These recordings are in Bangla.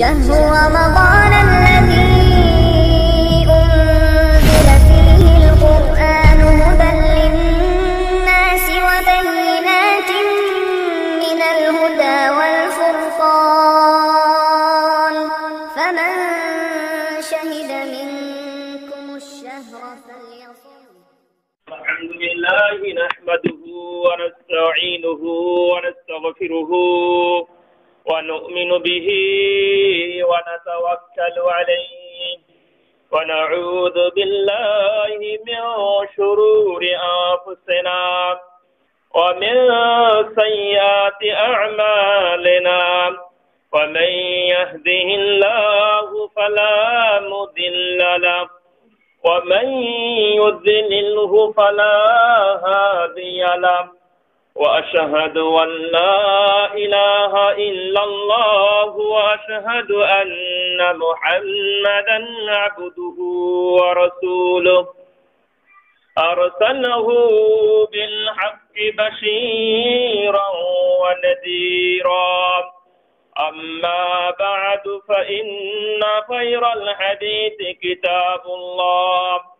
شهر رمضان الذي أنزل فيه القرآن هدى للناس وبينات من الهدى والفرقان. فمن شهد منكم الشهر فليصم. الحمد لله نحمده ونستعينه ونستغفره ونؤمن به ونتوكل عليه ونعوذ بالله من شرور أنفسنا ومن سيئات أعمالنا ومن يهده الله فلا مضل له ومن يذلله فلا هادي له وأشهد أن لا إله إلا الله وأشهد أن محمدا عبده ورسوله. أرسله بالحق بشيرا ونذيرا. أما بعد فإن خير الحديث كتاب الله.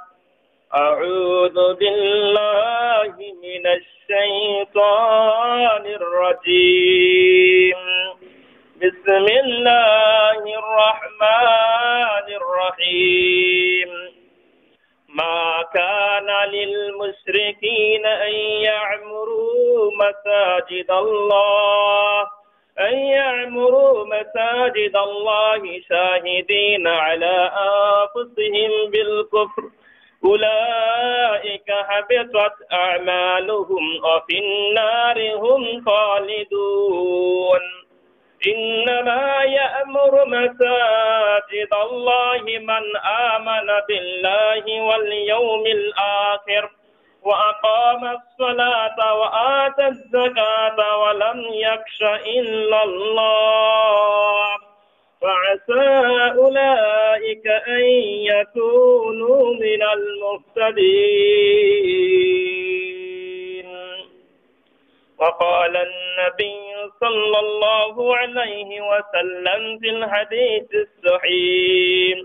أعوذ بالله من الشيطان الرجيم. بسم الله الرحمن الرحيم. ما كان للمشركين أن يعمروا مساجد الله أن يعمروا مساجد الله شاهدين على أنفسهم بالكفر أولئك حبطت أعمالهم وفي النار هم خالدون. إنما يأمر مساجد الله من آمن بالله واليوم الآخر وأقام الصلاة وآتى الزكاة ولم يخش إلا الله. فعسى أولئك أن يكونوا من المهتدين. وقال النبي صلى الله عليه وسلم في الحديث الصحيح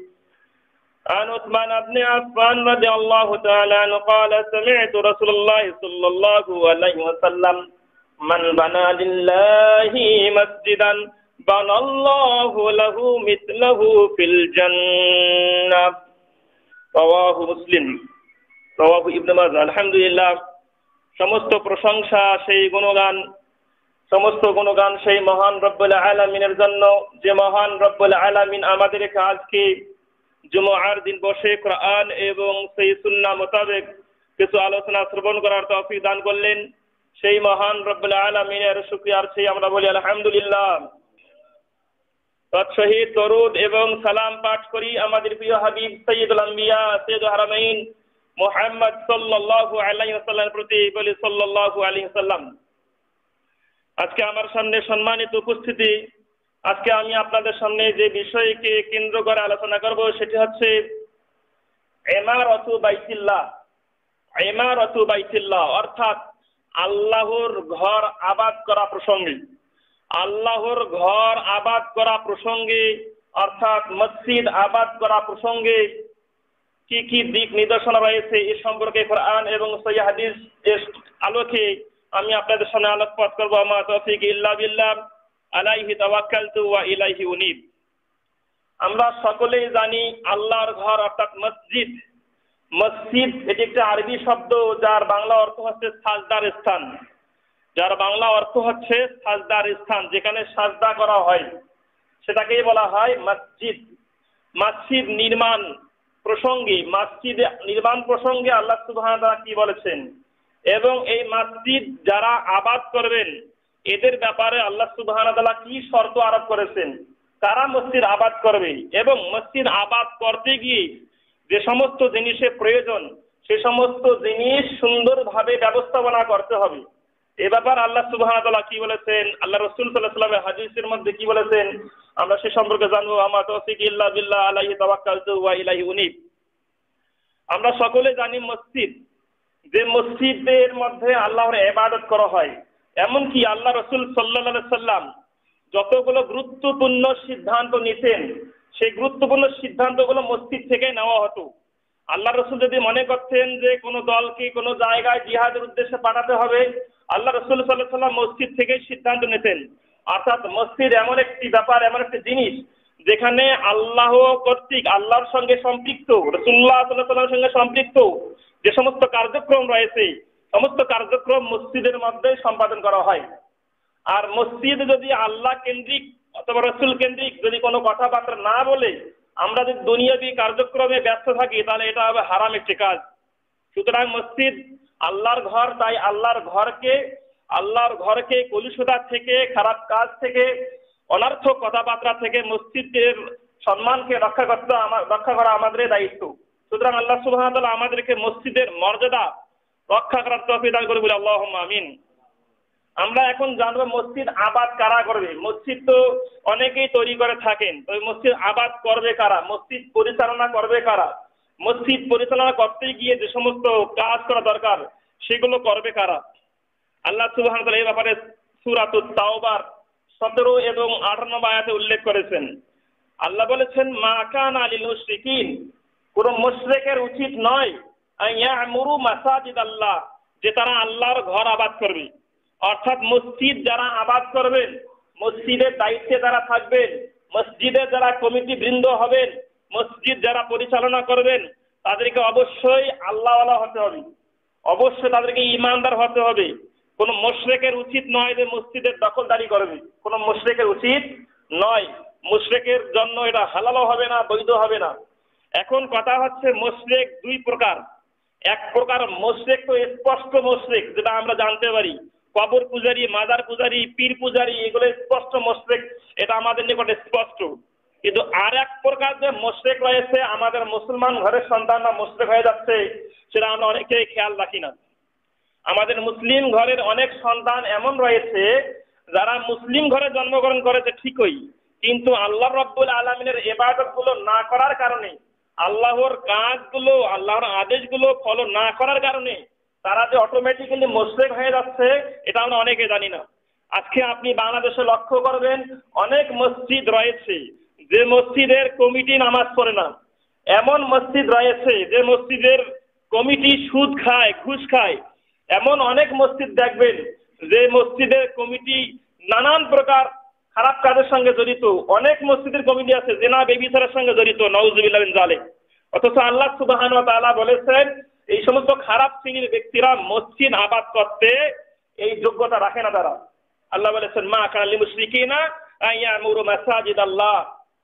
عن عثمان بن عفان رضي الله تعالى عنه قال سمعت رسول الله صلى الله عليه وسلم من بنى لله مسجدا بنى الله له مثله في الجنة رواه مسلم رواه ابن ماجه الحمد لله সমস্ত প্রশংসা সেই গুণগান সমস্ত গুণগান সেই মহান রব্বুল আলামিনের জন্য যে মহান রব্বুল আলামিন আমাদেরকে আজকে জুমআর দিন বসে কোরআন এবং সেই সুন্নাহ মোতাবেক কিছু আলোচনা শ্রবণ করার তৌফিক দান করলেন সেই মহান রব্বুল আলামিনের শুকরিয়ার সেই আমরা বলি আলহামদুলিল্লাহ তৎসহিত দরুদ এবং সালাম পাঠ করি আমাদের প্রিয় হাবিব সৈয়দুল আম্বিয়া সৈয়দ হারামাইন মোহাম্মদ সাল্লাল্লাহু আলাইহি ওয়াসাল্লামের প্রতি বলি সাল্লাল্লাহু আলাইহি ওয়াসাল্লাম। আজকে আমার সামনে সম্মানিত উপস্থিতি। আজকে আমি আপনাদের সামনে যে বিষয়কে কেন্দ্র করে আলোচনা করব সেটি হচ্ছে এমারতু বাইতিল্লাহ। এমারতু বাইতিল্লাহ, অর্থাৎ আল্লাহর ঘর আবাদ করা প্রসঙ্গে। আল্লাহর ঘর আবাদ করা প্রসঙ্গে, অর্থাৎ মসজিদ আবাদ করা প্রসঙ্গে কি কি দিক নির্দেশনা রয়েছে এ সম্পর্কে কোরআন এবং সহি হাদিস এর আলোকে আমি আপনাদের সামনে আলোকপাত করব। আমা তৌফিক ইল্লা বিল্লাহ। আলাইহি তাওয়াক্কালতু ওয়া ইলাইহি উনিব। আমরা সকলেই জানি আল্লাহর ঘর, অর্থাৎ মসজিদ। মসজিদ এটি একটি আরবি শব্দ যার বাংলা অর্থ হচ্ছে সাজদার স্থান। যার বাংলা অর্থ হচ্ছে সাজদার স্থান, যেখানে সাজদা করা হয়। সেটাকেই বলা হয় মসজিদ। মসজিদ নির্মাণ প্রসঙ্গে, মসজিদ নির্মাণ প্রসঙ্গে আল্লাহ সুবহানাহু কি বলেছেন? এবং এই মসজিদ যারা আবাদ করবেন, এদের ব্যাপারে আল্লাহ সুবহানাহু কি শর্ত আরোপ করেছেন? তারা মসজিদ আবাদ করবে এবং মসজিদ আবাদ করতে গিয়ে যে সমস্ত জিনিসের প্রয়োজন, সে সমস্ত জিনিস সুন্দরভাবে ব্যবস্থাপনা করতে হবে। এ ব্যাপার আল্লাহ সুবাহ কি বলেছেন? আল্লাহ রসুল সাল্লাহ সাল্লামের হাদিসের মধ্যে কি বলেছেন? আমরা সে সম্পর্কে জানব আমার তৌফিক ইল্লা বিল্লাহ আলাইহি তাওয়াক্কালতু ওয়া ইলাইহি উনিব। আমরা সকলে জানি মসজিদ, যে মসজিদের মধ্যে আল্লাহর ইবাদত করা হয়। এমনকি আল্লাহ রসুল সাল্লাহ সাল্লাম যতগুলো গুরুত্বপূর্ণ সিদ্ধান্ত নিতেন, সেই গুরুত্বপূর্ণ সিদ্ধান্তগুলো মসজিদ থেকে নেওয়া হতো। আল্লাহ রসুল যদি মনে করতেন যে কোনো দলকে কোনো জায়গায় জিহাদের উদ্দেশ্যে পাঠাতে হবে আল্লাহ রসুল সাল্লাহ সাল্লাম মসজিদ থেকেই সিদ্ধান্ত নিতেন। অর্থাৎ মসজিদ এমন একটি ব্যাপার, এমন একটি জিনিস যেখানে আল্লাহ কর্তৃক, আল্লাহর সঙ্গে সম্পৃক্ত রসুল্লাহ সাল্লাহ সাল্লামের সঙ্গে সম্পৃক্ত যে সমস্ত কার্যক্রম রয়েছে, সমস্ত কার্যক্রম মসজিদের মধ্যে সম্পাদন করা হয়। আর মসজিদ যদি আল্লাহ কেন্দ্রিক অথবা রসুল কেন্দ্রিক যদি কোনো কথাবার্তা না বলে, আমরা যদি দুনিয়াবী কার্যক্রমে ব্যস্ত থাকি, তাহলে এটা হবে হারাম একটি কাজ। সুতরাং মসজিদ আল্লাহর ঘর, তাই আল্লাহর ঘরকে আল্লাহর ঘরকে কলুষতা থেকে, খারাপ কাজ থেকে অনর্থক কথাবার্তা থেকে, মসজিদের সম্মানকে রক্ষা করতে রক্ষা করা আমাদের দায়িত্ব। সুতরাং আল্লাহ সুবাহ আমাদেরকে মসজিদের মর্যাদা রক্ষা করার তফি দান করে বলে আল্লাহ আমিন। আমরা এখন জানব মসজিদ আবাদ কারা করবে? মসজিদ তো অনেকেই তৈরি করে থাকেন। তো মসজিদ আবাদ করবে কারা? মসজিদ পরিচালনা করবে কারা? মসজিদ পরিচালনা করতে গিয়ে যে সমস্ত কাজ করা দরকার, সেগুলো করবে কারা? আল্লাহ সুবাহ এই ব্যাপারে সুরাতুত তাওবার সতেরো এবং আঠারো আয়াতে উল্লেখ করেছেন। আল্লাহ বলেছেন, মা কান আলিল মুশরিকিন। কোন মুশরিকের উচিত নয় ইয়ামুরু মাসাজিদ আল্লাহ যে তারা আল্লাহর ঘর আবাদ করবে। অর্থাৎ মসজিদ যারা আবাদ করবেন, মসজিদের দায়িত্বে যারা থাকবেন মসজিদের যারা কমিটি বৃন্দ হবেন মসজিদ যারা পরিচালনা করবেন, তাদেরকে অবশ্যই আল্লাহওয়ালা হতে হবে। অবশ্যই তাদেরকে ইমানদার হতে হবে। কোন মুশরেকের উচিত নয় যে মসজিদের দখলদারি করবে। কোন মুশরেকের উচিত নয়। মুশরেকের জন্য এটা হালালও হবে না, বৈধ হবে না। এখন কথা হচ্ছে মুশরেক দুই প্রকার। এক প্রকার মোশরেক তো স্পষ্ট মোশরেক, যেটা আমরা জানতে পারি। কবর পূজারি, মাজার পূজারি, পীর পূজারি, এগুলো স্পষ্ট মোশরেক, এটা আমাদের নিকট স্পষ্ট। কিন্তু আর এক প্রকার যে মোশরেক রয়েছে, আমাদের মুসলমান ঘরের সন্তানরা মোশরেক হয়ে যাচ্ছে, সেটা আমরা অনেকেই খেয়াল রাখি না। আমাদের মুসলিম ঘরের অনেক সন্তান এমন রয়েছে, যারা মুসলিম ঘরে জন্মগ্রহণ করেছে ঠিকই, কিন্তু আল্লাহ রব্বুল আলমিনের এবাদতগুলো না করার কারণে, আল্লাহর কাজগুলো, আল্লাহর আদেশগুলো ফলো না করার কারণে, তারা যে অটোমেটিক্যালি মোশরেক হয়ে যাচ্ছে, এটা আমরা অনেকে জানি না। আজকে আপনি বাংলাদেশে লক্ষ্য করবেন, অনেক মসজিদ রয়েছে যে মসজিদের কমিটি নামাজ পড়ে না, এমন মসজিদ রয়েছে যে মসজিদের কমিটি সুদ খায়, ঘুষ খায়। এমন অনেক মসজিদ দেখবেন যে মসজিদের কমিটি নানান প্রকার খারাপ কাজের সঙ্গে জড়িত। অনেক মসজিদের কমিটি আছে, জেনা বেবিচারের সঙ্গে জড়িত নওজুবিল্লাহ জালে অথচ আল্লাহ সুবাহান তাআলা বলেছেন, এই সমস্ত খারাপ শ্রেণির ব্যক্তিরা মসজিদ আবাদ করতে এই যোগ্যতা রাখে না তারা। আল্লাহ বলেছেন, মা কানালি মুশরিকিনা আল্লাহ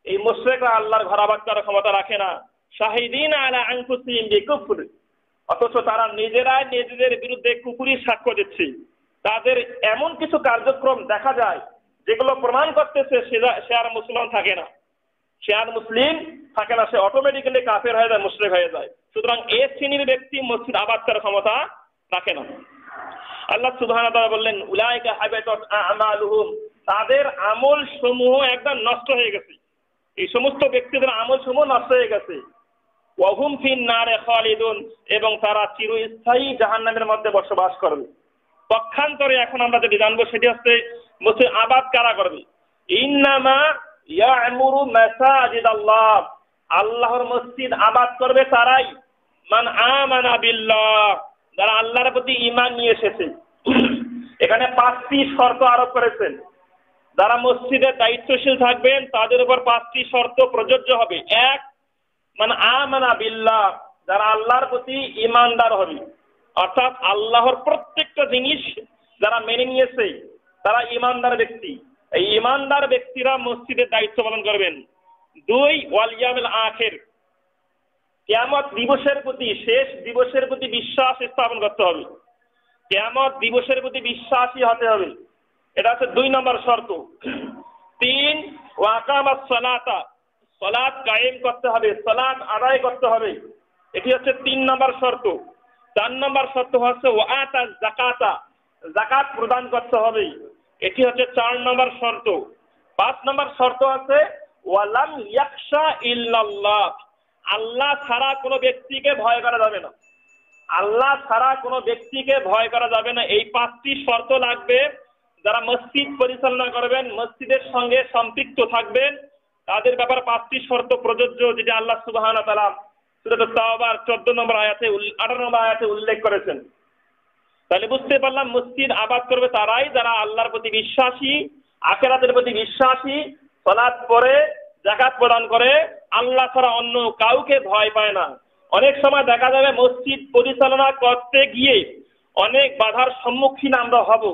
এই মুশরিকরা আল্লাহর ঘর আবাদ করার ক্ষমতা রাখে না। শাহিদিন আলা আনফুসিহিম বিকুফর। অথচ তারা নিজেরাই নিজেদের বিরুদ্ধে কুকুরির সাক্ষ্য দিচ্ছে। তাদের এমন কিছু কার্যক্রম দেখা যায়, যেগুলো প্রমাণ করতেছে সে আর মুসলমান থাকে না। সে আর মুসলিম থাকে না, সে অটোমেটিক্যালি কাফের হয়ে যায়, মুশরিক হয়ে যায়। সুতরাং এ শ্রেণির ব্যক্তি মসজিদ আবাদ করার ক্ষমতা রাখে না। আল্লাহ সুবহানাহু বললেন, উলাইকা হাবিতাত আমালুহুম। তাদের আমল সমূহ একদম নষ্ট হয়ে গেছে। এই সমস্ত ব্যক্তিদের আমল সমূহ নষ্ট হয়ে গেছে। ওয়াহুম ফিন নারে খালিদুন, এবং তারা চিরস্থায়ী জাহান্নামের মধ্যে বসবাস করবে। পক্ষান্তরে এখন আমরা যেটি জানব সেটি হচ্ছে মসজিদ আবাদ কারা করবে? ইন্নামা ইয়ামুরু মাসাজিদ আল্লাহ আল্লাহর মসজিদ আবাদ করবে তারাই। মান আমানা বিল্লাহ। যারা আল্লাহর প্রতি ঈমান নিয়ে এসেছে। এখানে পাঁচটি শর্ত আরোপ করেছেন। যারা মসজিদের দায়িত্বশীল থাকবেন, তাদের উপর পাঁচটি শর্ত প্রযোজ্য হবে। এক মানে আমানা বিল্লাহ, যারা আল্লাহর প্রতি ইমানদার হবে। অর্থাৎ আল্লাহর প্রত্যেকটা জিনিস যারা মেনে নিয়েছে, তারা ইমানদার ব্যক্তি। এই ইমানদার ব্যক্তিরা মসজিদের দায়িত্ব পালন করবেন। দুই ওয়ালিয়ামেল আখের, কেয়ামত দিবসের প্রতি, শেষ দিবসের প্রতি বিশ্বাস স্থাপন করতে হবে। কেয়ামত দিবসের প্রতি বিশ্বাসী হতে হবে। এটা হচ্ছে দুই নম্বর শর্ত। তিন ওয়াকামাস সলাতা। সলাদ কায়েম করতে হবে সলাদ আদায় করতে হবে। এটি হচ্ছে তিন নম্বর শর্ত। চার নম্বর শর্ত হচ্ছে ওয়াতা জাকাতা জাকাত প্রদান করতে হবে। এটি হচ্ছে চার নম্বর শর্ত। পাঁচ নম্বর শর্ত আছে ওয়ালাম ইয়াকশা ইল্লাল্লাহ। আল্লাহ ছাড়া কোনো ব্যক্তিকে ভয় করা যাবে না। আল্লাহ ছাড়া কোনো ব্যক্তিকে ভয় করা যাবে না। এই পাঁচটি শর্ত লাগবে। যারা মসজিদ পরিচালনা করবেন, মসজিদের সঙ্গে সম্পৃক্ত থাকবেন। তাদের ব্যাপারে পাঁচটি শর্ত প্রযোজ্য, যেটা আল্লাহ সুবাহান তালা চোদ্দ নম্বর আয়াতে আঠারো নম্বর আয়াতে উল্লেখ করেছেন। তাহলে বুঝতে পারলাম, মসজিদ আবাদ করবে তারাই যারা আল্লাহর প্রতি বিশ্বাসী, আখেরাতের প্রতি বিশ্বাসী, সলাৎ পরে জাকাত প্রদান করে, আল্লাহ ছাড়া অন্য কাউকে ভয় পায় না। অনেক সময় দেখা যাবে মসজিদ পরিচালনা করতে গিয়ে অনেক বাধার সম্মুখীন আমরা হব।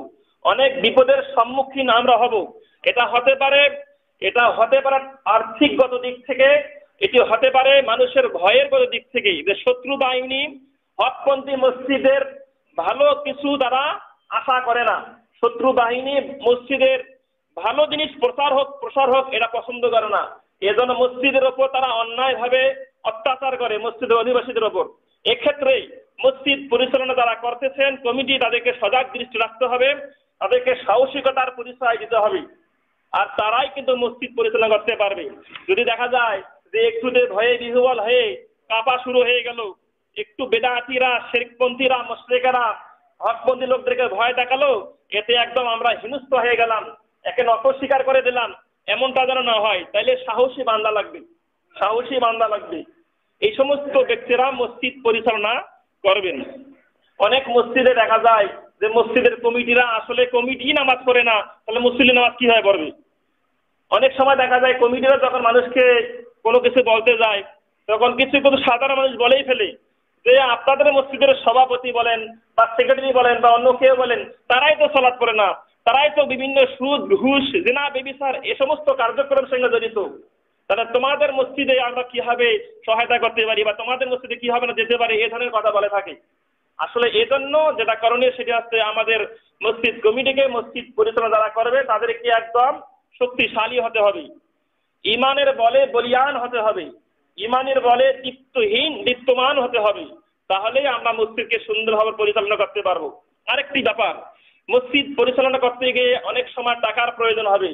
অনেক বিপদের সম্মুখীন আমরা হব। এটা হতে পারে, এটা হতে পারে আর্থিকগত দিক থেকে, এটি হতে পারে মানুষের ভয়ের গত দিক থেকে। যে শত্রু বাহিনী, হকপন্থী মসজিদের ভালো কিছু তারা আশা করে না। শত্রু বাহিনী মসজিদের ভালো জিনিস প্রচার হোক, প্রসার হোক, এটা পছন্দ করে না। এজন্য মসজিদের ওপর তারা অন্যায়ভাবে অত্যাচার করে, মসজিদের অধিবাসীদের ওপর। এক্ষেত্রে মসজিদ পরিচালনা যারা করতেছেন, কমিটি তাদেরকে সজাগ দৃষ্টি রাখতে হবে। তাদেরকে সাহসিকতার পরিচয় দিতে হবে। আর তারাই কিন্তু মসজিদ পরিচালনা করতে পারবে। যদি দেখা যায় যে একটু একটুতে ভয়ে বিহুবল হয়ে কাপা শুরু হয়ে গেল, একটু বেদাতিরা, শেরিকপন্থীরা, মশ্রেকেরা, হকপন্থী লোকদেরকে ভয় দেখাল, এতে একদম আমরা হিংস্র হয়ে গেলাম, একে নত স্বীকার করে দিলাম, এমনটা যেন না হয়। তাইলে সাহসী বান্দা লাগবে, সাহসী বান্দা লাগবে। এই সমস্ত ব্যক্তিরা মসজিদ পরিচালনা করবেন। অনেক মসজিদে দেখা যায় যে মসজিদের কমিটিরা আসলে কমিটি নামাজ পড়ে না, তাহলে মসজিদে নামাজ কীভাবে পড়বে? অনেক সময় দেখা যায় কমিটিরা যখন মানুষকে কোনো কিছু বলতে যায়, তখন কিছু কিন্তু সাধারণ মানুষ বলেই ফেলে। যে আপনাদের মসজিদের সভাপতি বলেন বা সেক্রেটারি বলেন বা অন্য কেউ বলেন, তারাই তো সলাৎ করে না। তারাই তো বিভিন্ন সুদ, ঘুষ, জেনা বেবিসার এ সমস্ত কার্যক্রমের সঙ্গে জড়িত। তাহলে তোমাদের মসজিদে আমরা কীভাবে সহায়তা করতে পারি বা তোমাদের মসজিদে কীভাবে না যেতে পারি, এ ধরনের কথা বলে থাকে। আসলে এজন্য যেটা করণীয় সেটি হচ্ছে আমাদের মসজিদ কমিটিকে মসজিদ পরিচালনা যারা করবে, তাদেরকে একদম শক্তিশালী হতে হবে। ইমানের বলে বলিয়ান হতে হবে। ইমানের বলে দীপ্তহীন দীপ্তমান হতে হবে। তাহলেই আমরা মসজিদকে সুন্দরভাবে পরিচালনা করতে পারব। আরেকটি ব্যাপার, মসজিদ পরিচালনা করতে গিয়ে অনেক সময় টাকার প্রয়োজন হবে।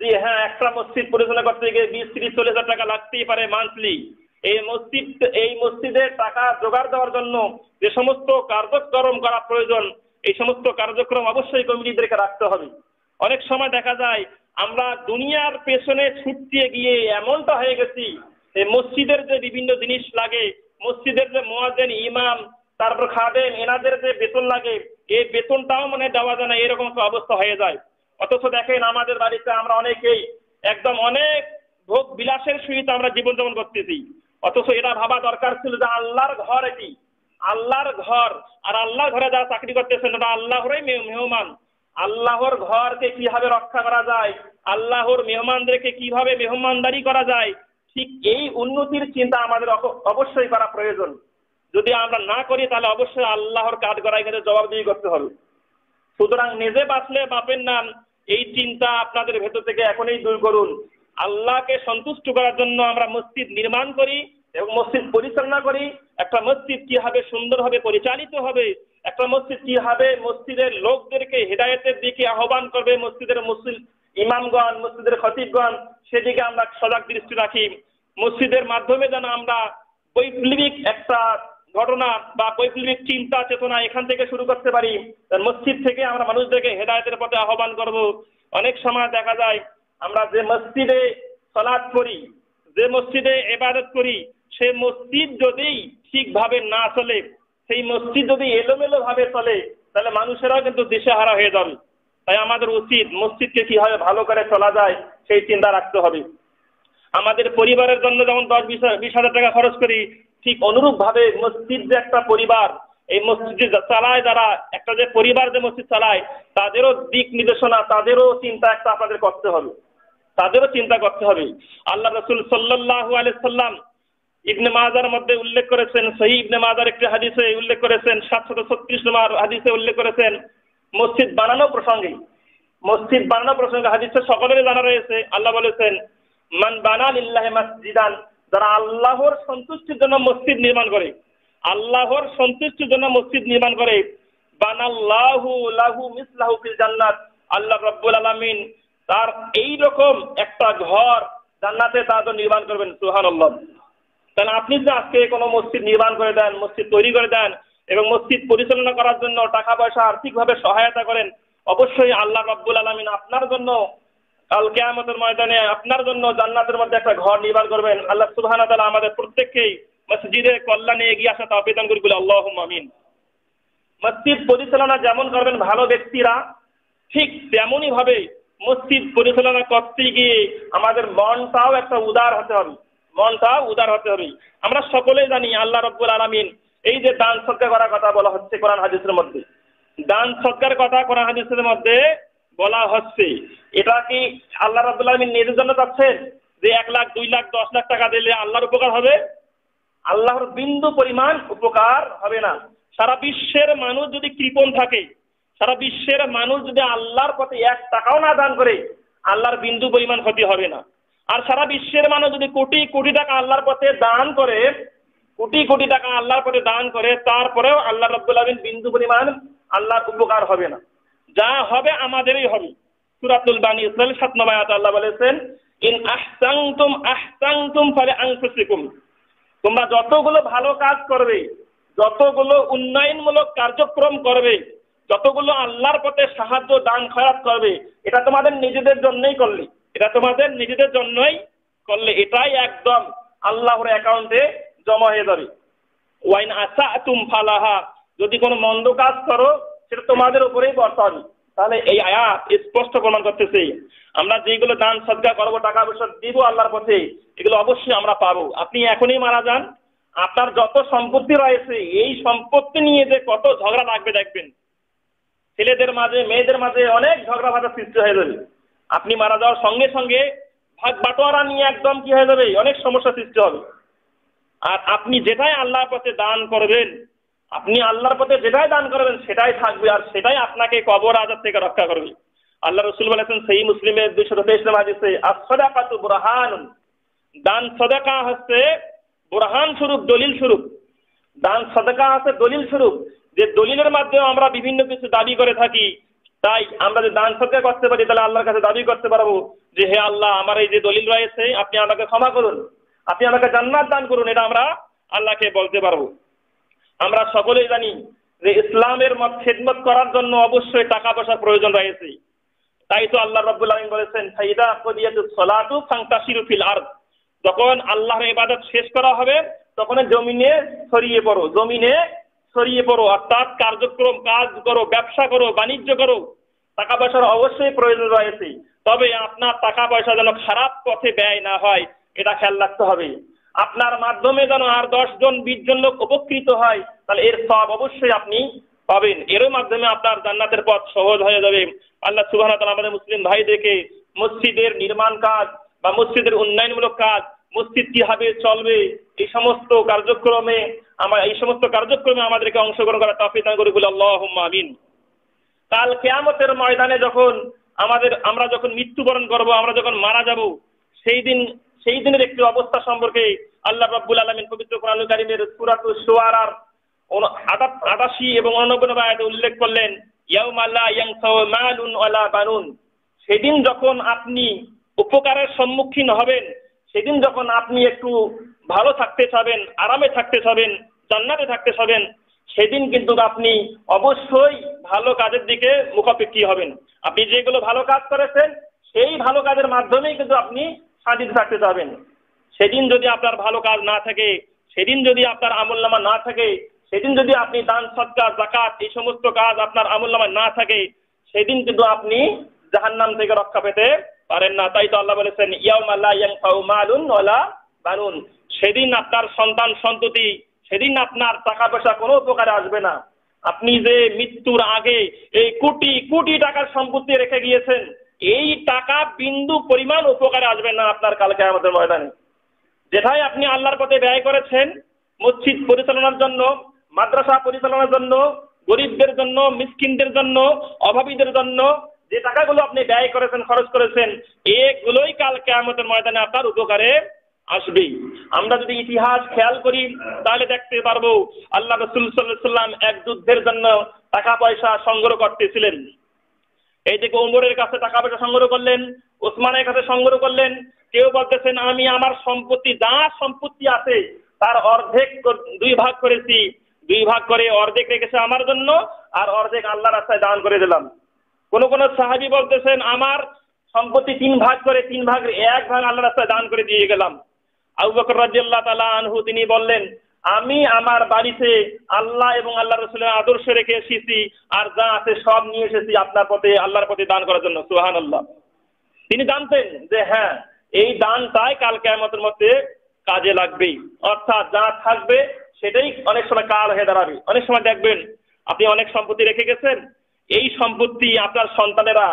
যে হ্যাঁ একটা মসজিদ পরিচালনা করতে গিয়ে বিশ, ত্রিশ, চল্লিশ হাজার টাকা লাগতেই পারে মান্থলি এই মসজিদ, এই মসজিদের টাকা জোগাড় দেওয়ার জন্য যে সমস্ত কার্যক্রম করা প্রয়োজন, এই সমস্ত কার্যক্রম অবশ্যই কমিটিদেরকে রাখতে হবে। অনেক সময় দেখা যায়, আমরা দুনিয়ার পেছনে ছুটতে গিয়ে এমনটা হয়ে গেছি মসজিদের যে বিভিন্ন জিনিস লাগে, মসজিদের যে মোয়াজেন ইমাম, তারপর খাদেন এনাদের যে বেতন লাগে, এই বেতনটাও মানে দেওয়া যায় না, এরকম অবস্থা হয়ে যায়। অথচ দেখেন, আমাদের বাড়িতে আমরা অনেকেই একদম অনেক ভোগ বিলাসের সহিত আমরা জীবনযাপন করতেছি। অথচ এটা ভাবা দরকার ছিল যে আল্লাহর ঘর এটি। আল্লাহর ঘর। আর আল্লাহর ঘরে যারা চাকরি করতেছেন, ওটা আল্লাহরই মেহমান। আল্লাহর ঘরকে কীভাবে রক্ষা করা যায়? আল্লাহর মেহমানদেরকে কীভাবে মেহমানদারি করা যায়? ঠিক এই উন্নতির চিন্তা আমাদের অবশ্যই করা প্রয়োজন। যদি আমরা না করি, তাহলে অবশ্যই আল্লাহর কাজ করা এখানে জবাবদিহি করতে হবে। সুতরাং নিজে বাঁচলে বাপের নাম, এই চিন্তা আপনাদের ভেতর থেকে এখনই দূর করুন। আল্লাহকে সন্তুষ্ট করার জন্য আমরা মসজিদ নির্মাণ করি। মসজিদ পরিচালনা করি। একটা মসজিদ কীভাবে সুন্দরভাবে পরিচালিত হবে, একটা মসজিদ কীভাবে মসজিদের লোকদেরকে হেদায়তের দিকে আহ্বান করবে, মসজিদের মুসলিম ইমামগণ, মসজিদের খতিবগণ, সেদিকে আমরা সজাগ দৃষ্টি রাখি। মসজিদের মাধ্যমে যেন আমরা বৈপ্লবিক একটা ঘটনা বা বৈপ্লবিক চিন্তা, চেতনা এখান থেকে শুরু করতে পারি মসজিদ থেকে আমরা মানুষদেরকে হেদায়তের পথে আহ্বান করব। অনেক সময় দেখা যায়, আমরা যে মসজিদে সলাদ করি যে মসজিদে এবাদত করি সে মসজিদ যদি ঠিকভাবে না চলে, সেই মসজিদ যদি এলোমেলো ভাবে চলে, তাহলে মানুষেরাও কিন্তু দিশেহারা হয়ে যাবে। তাই আমাদের উচিত মসজিদকে কীভাবে ভালো করে চলা যায়, সেই চিন্তা রাখতে হবে। আমাদের পরিবারের জন্য যেমন দশ বিশ হাজার টাকা খরচ করি, ঠিক অনুরূপ ভাবে মসজিদ যে একটা পরিবার, এই মসজিদ চালায় যারা, একটা যে পরিবার যে মসজিদ চালায়, তাদেরও দিক নির্দেশনা, তাদেরও চিন্তা একটা আপনাদের করতে হবে। তাদেরও চিন্তা করতে হবে। আল্লাহ রসুল সাল্লাহ আলাইসাল্লাম ইবনে মাজার মধ্যে উল্লেখ করেছেন সহি ইবনে মাজার একটি হাদিসে উল্লেখ করেছেন, সাতশত ছত্রিশ নম্বর হাদিসে উল্লেখ করেছেন, মসজিদ বানানো প্রসঙ্গে মসজিদ বানানো প্রসঙ্গে হাদিসে সকলেরই জানা রয়েছে। আল্লাহ বলেছেন, মান বানা লিল্লাহি মাসজিদান যারা আল্লাহর সন্তুষ্টির জন্য মসজিদ নির্মাণ করে, আল্লাহর সন্তুষ্টির জন্য মসজিদ নির্মাণ করে, বানাল্লাহু লাহু মিসলাহু ফিল জান্নাত। আল্লাহ রাব্বুল আলামিন তার এই রকম একটা ঘর জান্নাতে জন্য নির্মাণ করবেন, সুবহানাল্লাহ। তাহলে আপনি যদি আজকে কোনো মসজিদ নির্মাণ করে দেন, মসজিদ তৈরি করে দেন এবং মসজিদ পরিচালনা করার জন্য টাকা পয়সা আর্থিকভাবে সহায়তা করেন, অবশ্যই আল্লাহ রব্বুল আলমিন আপনার জন্য কাল কেয়ামতের ময়দানে আপনার জন্য জান্নাতের মধ্যে একটা ঘর নির্মাণ করবেন। আল্লাহ সুবহানা তাআলা আমাদের প্রত্যেককেই মসজিদের কল্যাণে এগিয়ে আসা তাওফিক করি বলে আল্লাহ আমিন। মসজিদ পরিচালনা যেমন করবেন ভালো ব্যক্তিরা, ঠিক তেমনই ভাবে মসজিদ পরিচালনা করতে গিয়ে আমাদের মনটাও একটা উদার হতে হবে। মনটাও উদার হতে হবে। আমরা সকলেই জানি আল্লাহ রব্বুল আলমিন এই যে দান সৎকার করার কথা বলা হচ্ছে কোরআন হাদিসের মধ্যে। দান সৎকার কথা কোরআন হাদিসের মধ্যে বলা হচ্ছে। এটা কি আল্লাহ রব্বুল আলমিন নিজের জন্য চাচ্ছেন? যে এক লাখ, দুই লাখ, দশ লাখ টাকা দিলে আল্লাহর উপকার হবে? আল্লাহর বিন্দু পরিমাণ উপকার হবে না। সারা বিশ্বের মানুষ যদি কৃপণ থাকে, সারা বিশ্বের মানুষ যদি আল্লাহর পথে এক টাকাও না দান করে, আল্লাহর বিন্দু পরিমাণ ক্ষতি হবে না। আর সারা বিশ্বের মানুষ যদি কোটি কোটি টাকা আল্লাহর পথে দান করে, কোটি কোটি টাকা আল্লাহর পথে দান করে, তারপরেও আল্লাহ রব্বুল আলমিন বিন্দু পরিমাণ আল্লাহর উপকার হবে না। যা হবে আমাদেরই হবে। সুরাতুল বানী ইসরাইল সাত নবায়াত আল্লাহ বলেছেন, ইন আহসাংতুম আহসাংতুম ফালে আনফুসিকুম। তোমরা যতগুলো ভালো কাজ করবে, যতগুলো উন্নয়নমূলক কার্যক্রম করবে, যতগুলো আল্লাহর পথে সাহায্য দান খয়াত করবে, এটা তোমাদের নিজেদের জন্যই করলে। এটা তোমাদের নিজেদের জন্যই করলে এটাই একদম আল্লাহর অ্যাকাউন্টে জমা হয়ে যাবে। ওয়াইন আসা তুম ফালাহা, যদি কোনো মন্দ কাজ করো, সেটা তোমাদের উপরেই বর্তাবে তাহলে এই আয়াত স্পষ্ট প্রমাণ করতেছে, আমরা যেগুলো দান সদ্গা করব টাকা পয়সা দিব আল্লাহর পথে, এগুলো অবশ্যই আমরা পাবো। আপনি এখনই মারা যান, আপনার যত সম্পত্তি রয়েছে, এই সম্পত্তি নিয়ে যে কত ঝগড়া লাগবে দেখবেন। ছেলেদের মাঝে, মেয়েদের মাঝে অনেক ঝগড়া ভাজা সৃষ্টি হয়ে যাবে। আপনি মারা যাওয়ার সঙ্গে সঙ্গে ভাগ বাটোয়ারা নিয়ে একদম কি হয়ে যাবে? অনেক সমস্যা সৃষ্টি হবে। আর আপনি যেটাই আল্লাহর পথে দান করবেন, আপনি আল্লাহর পথে যেটাই দান করবেন, সেটাই থাকবে আর সেটাই আপনাকে কবর আজাদ থেকে রক্ষা করবে। আল্লাহ রসুল বলেছেন, সেই মুসলিমের দুইশো তেইশ হাদিসে আসদাকাতু বুরহান দান সদাকা হচ্ছে বুরহান স্বরূপ, দলিল স্বরূপ। দান সদাকা হচ্ছে দলিল স্বরূপ। যে দলিলের মাধ্যমে আমরা বিভিন্ন কিছু দাবি করে থাকি তাই আমরা যে দান সদকা করতে পারি, তাহলে আল্লাহর কাছে দাবি করতে পারব যে, হে আল্লাহ, আমার এই যে দলিল রয়েছে, আপনি আমাকে ক্ষমা করুন। আপনি আমাকে জান্নাত দান করুন, এটা আমরা আল্লাহকে বলতে পারব। আমরা সকলেই জানি যে, ইসলামের মত খেদমত করার জন্য অবশ্যই টাকা পয়সার প্রয়োজন রয়েছে। তাই তো আল্লাহ রব্বুল আলমিন বলেছেন, ফাইদা কদিয়াতু সলাতু ফিল যখন আল্লাহর ইবাদত শেষ করা হবে, তখন জমিনে ছড়িয়ে পড়ো, জমিনে ছড়িয়ে পড়ো অর্থাৎ কার্যক্রম, কাজ করো, ব্যবসা করো, বাণিজ্য করো, টাকা পয়সার অবশ্যই প্রয়োজন রয়েছে। তবে আপনার টাকা পয়সা যেন খারাপ পথে ব্যয় না হয়, এটা খেয়াল রাখতে হবে। আপনার মাধ্যমে যেন আর দশ জন বিশ জন লোক উপকৃত হয়, তাহলে এর সব অবশ্যই আপনি পাবেন। এরও মাধ্যমে আপনার জান্নাতের পথ সহজ হয়ে যাবে। আল্লাহ সুবাহ আমাদের মুসলিম ভাইদেরকে মসজিদের নির্মাণ কাজ বা মসজিদের উন্নয়নমূলক কাজ মসজিদ কীভাবে চলবে। এই সমস্ত কার্যক্রমে আমার এই সমস্ত কার্যক্রমে আমাদেরকে অংশগ্রহণ করা তফিক দান করে, বলে আল্লাহ আমিন। কাল কেয়ামতের ময়দানে যখন আমাদের আমরা যখন মৃত্যুবরণ করব, আমরা যখন মারা যাব, সেই দিন সেই দিনের একটি অবস্থা সম্পর্কে আল্লাহ রাব্বুল আলমিন পবিত্র কোরআন কারিমের সুরাতু সোয়ারার আটাশি এবং অনব্বই আয়াতে উল্লেখ করলেন বানুন। সেদিন যখন আপনি উপকারের সম্মুখীন হবেন, সেদিন যখন আপনি একটু ভালো থাকতে চাবেন, আরামে থাকতে চাবেন, জান্নাতে থাকতে চাবেন, সেদিন কিন্তু আপনি অবশ্যই ভালো কাজের দিকে মুখাপেক্ষী হবেন। আপনি যেগুলো ভালো কাজ করেছেন, সেই ভালো কাজের মাধ্যমেই কিন্তু আপনি শান্তিতে থাকতে চাবেন। সেদিন যদি আপনার ভালো কাজ না থাকে, সেদিন যদি আপনার আমলনামা না থাকে, সেদিন যদি আপনি দান সৎকার জাকাত এই সমস্ত কাজ আপনার আমলনামা না থাকে, সেদিন কিন্তু আপনি জাহান্নাম থেকে রক্ষা পেতে পারেন না। তাই তো আল্লাহ বলেছেন মালুন ওয়ালা বানুন। সেদিন আপনার সন্তান সন্ততি, সেদিন আপনার টাকা পয়সা কোনো উপকারে আসবে না। আপনি যে মৃত্যুর আগে এই কোটি কোটি টাকার সম্পত্তি রেখে গিয়েছেন, এই টাকা বিন্দু পরিমাণ উপকারে আসবে না আপনার কালকে আমাদের ময়দানে। যেটাই আপনি আল্লাহর পথে ব্যয় করেছেন, মসজিদ পরিচালনার জন্য, মাদ্রাসা পরিচালনার জন্য, গরিবদের জন্য, মিসকিনদের জন্য, অভাবীদের জন্য, যে টাকাগুলো আপনি ব্যয় করেছেন, খরচ করেছেন, এগুলোই কাল কেয়ামতের ময়দানে আপনার উপকারে আসবেই আমরা যদি ইতিহাস খেয়াল করি, তাহলে দেখতে পারব আল্লাহ রসুল সাল্লাম এক যুদ্ধের জন্য টাকা পয়সা সংগ্রহ করতেছিলেন। এই থেকে উমরের কাছে টাকা পয়সা সংগ্রহ করলেন, ওসমানের কাছে সংগ্রহ করলেন, কেউ বলতেছেন আমি আমার সম্পত্তি, যা সম্পত্তি আছে, তার অর্ধেক দুই ভাগ করেছি। দুই ভাগ করে অর্ধেক রেখেছে আমার জন্য, আর অর্ধেক আল্লাহ রাস্তায় দান করে দিলাম। কোন কোন সাহাবি বলতেছেন, আমার সম্পত্তি তিন ভাগ করে, তিন ভাগের এক ভাগ আল্লাহ রাস্তায় দান করে দিয়ে গেলাম। আবু রাজিয়াল্লাহ তালা আনহু তিনি বললেন, আমি আমার বাড়িতে আল্লাহ এবং আল্লাহ রসুলের আদর্শ রেখে এসেছি আর যা আছে সব নিয়ে এসেছি আপনার পথে, আল্লাহর পথে দান করার জন্য। সুহান আল্লাহ তিনি জানতেন যে হ্যাঁ এই দানটাই কাল কেয়ামতের মধ্যে কাজে লাগবেই। অর্থাৎ যা থাকবে সেটাই অনেক সময় কাল হয়ে দাঁড়াবে। অনেক সময় দেখবেন আপনি অনেক সম্পত্তি রেখে গেছেন, এই সম্পত্তি আপনার সন্তানেরা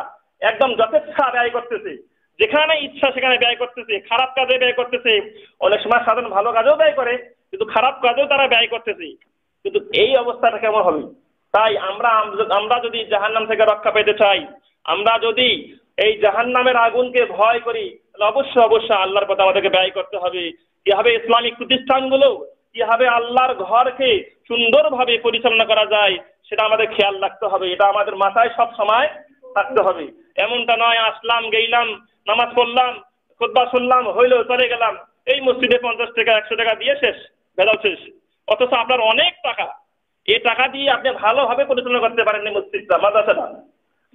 একদম যথেচ্ছা ব্যয় করতেছে। যেখানে ইচ্ছা সেখানে ব্যয় করতেছে, খারাপ কাজে ব্যয় করতেছে, অনেক সময় সাধারণ ভালো কাজেও ব্যয় করে, কিন্তু খারাপ কাজেও তারা ব্যয় করতেছে। কিন্তু এই অবস্থাটা কেমন হবে? তাই আমরা আমরা যদি জাহান্নাম থেকে রক্ষা পেতে চাই, আমরা যদি এই জাহান্নামের আগুনকে ভয় করি, তাহলে অবশ্যই অবশ্যই আল্লাহর পথে আমাদেরকে ব্যয় করতে হবে। কীভাবে ইসলামিক প্রতিষ্ঠানগুলো, কীভাবে আল্লাহর ঘরকে সুন্দরভাবে পরিচালনা করা যায়, সেটা আমাদের খেয়াল রাখতে হবে। এটা আমাদের মাথায় সব সময় থাকতে হবে। এমনটা নয়, আসলাম, গেইলাম নামাজ পড়লাম খুদ্া শুনলাম হইল চলে গেলাম। এই মসজিদে পঞ্চাশ টাকা, একশো টাকা দিয়ে শেষ, ভেজাল শেষ। অথচ আপনার অনেক টাকা। এই টাকা দিয়ে আপনি ভালোভাবে পরিচালনা করতে পারেন এই মসজিদটা, মাদ্রাসাটা,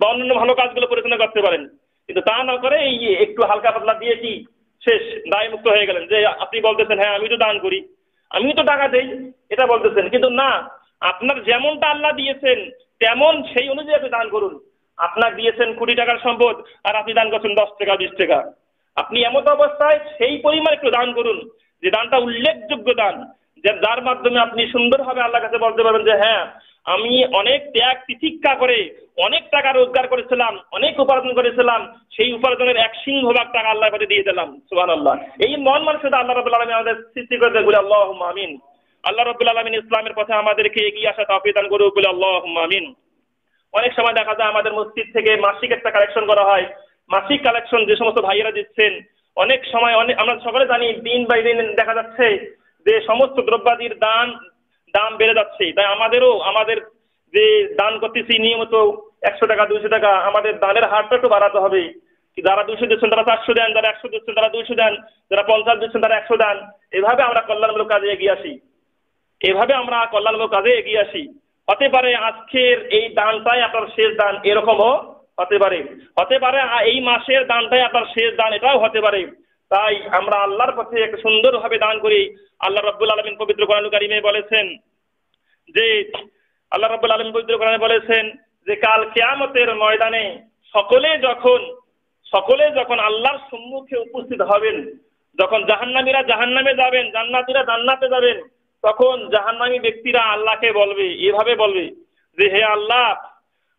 বা অন্যান্য ভালো কাজগুলো পরিচালনা করতে পারেন। কিন্তু তা না করে এই একটু হালকা পাতলা দিয়ে কি শেষ দায় মুক্ত হয়ে গেলেন। যে আপনি বলতেছেন হ্যাঁ আমি তো দান করি। আমি তো টাকা দেই, এটা বলতেছেন। কিন্তু না, আপনার যেমনটা আল্লাহ দিয়েছেন, তেমন সেই অনুযায়ী আপনি দান করুন। আপনার দিয়েছেন কোটি টাকার সম্পদ আর আপনি দান করছেন দশ টাকা, বিশ টাকা। আপনি এমত অবস্থায় সেই পরিমাণ একটু দান করুন, যে দানটা উল্লেখযোগ্য দান, যে যার মাধ্যমে আপনি সুন্দরভাবে আল্লাহ কাছে বলতে পারবেন যে হ্যাঁ আমি অনেক ত্যাগ, তিতিক্ষা করে অনেক টাকা রোজগার করেছিলাম, অনেক উপার্জন করেছিলাম, সেই উপার্জনের এক সিংহভাগ টাকা আল্লাহ কাছে দিয়ে দিলাম। সুবান আল্লাহ এই মন মানুষের আল্লাহ রবুল্লা আলমী আমাদের সৃষ্টি করে বলে আল্লাহ আমিন। আল্লাহ রবুল্লা আলমিন ইসলামের পথে আমাদেরকে এগিয়ে আসা তাফিদান করুক, বলে আল্লাহ আমিন। অনেক সময় দেখা যায় আমাদের মসজিদ থেকে মাসিক একটা কালেকশন করা হয়। মাসিক কালেকশন যে সমস্ত ভাইয়েরা দিচ্ছেন, অনেক সময় অনেক আমরা সকলে জানি দিন বাই দিন দেখা যাচ্ছে যে সমস্ত দ্রব্যাদির দান, দাম বেড়ে যাচ্ছে। তাই আমাদেরও আমাদের যে দান করতেছি নিয়মিত একশো টাকা, দুইশো টাকা, আমাদের দানের হারটা একটু বাড়াতে হবে। যারা দুশো দিচ্ছেন তারা চারশো দেন, যারা একশো দিচ্ছেন তারা দুইশো দেন, যারা পঞ্চাশ দিচ্ছেন তারা একশো দেন। এভাবে আমরা কল্যাণমূলক কাজে এগিয়ে আসি। এভাবে আমরা কল্যাণমূলক কাজে এগিয়ে আসি। হতে পারে আজকের এই দানটাই আপনার শেষ দান, এরকমও হতে পারে। হতে পারে এই মাসের দানটাই আপনার শেষ দান, এটাও হতে পারে। তাই আমরা আল্লাহর পথে একটা সুন্দরভাবে দান করি। আল্লাহ রব্বুল আলমিন পবিত্র কোরআন কারিমে বলেছেন যে, আল্লাহ রব্বুল আলমিন পবিত্র কোরআনে বলেছেন যে, কাল কেয়ামতের ময়দানে সকলে যখন সকলে যখন আল্লাহর সম্মুখে উপস্থিত হবেন, যখন জাহান্নামীরা জাহান্নামে যাবেন, জান্নাতীরা জান্নাতে যাবেন তখন জাহান্নামী ব্যক্তিরা আল্লাহকে বলবে, এভাবে বলবে যে, হে আল্লাহ,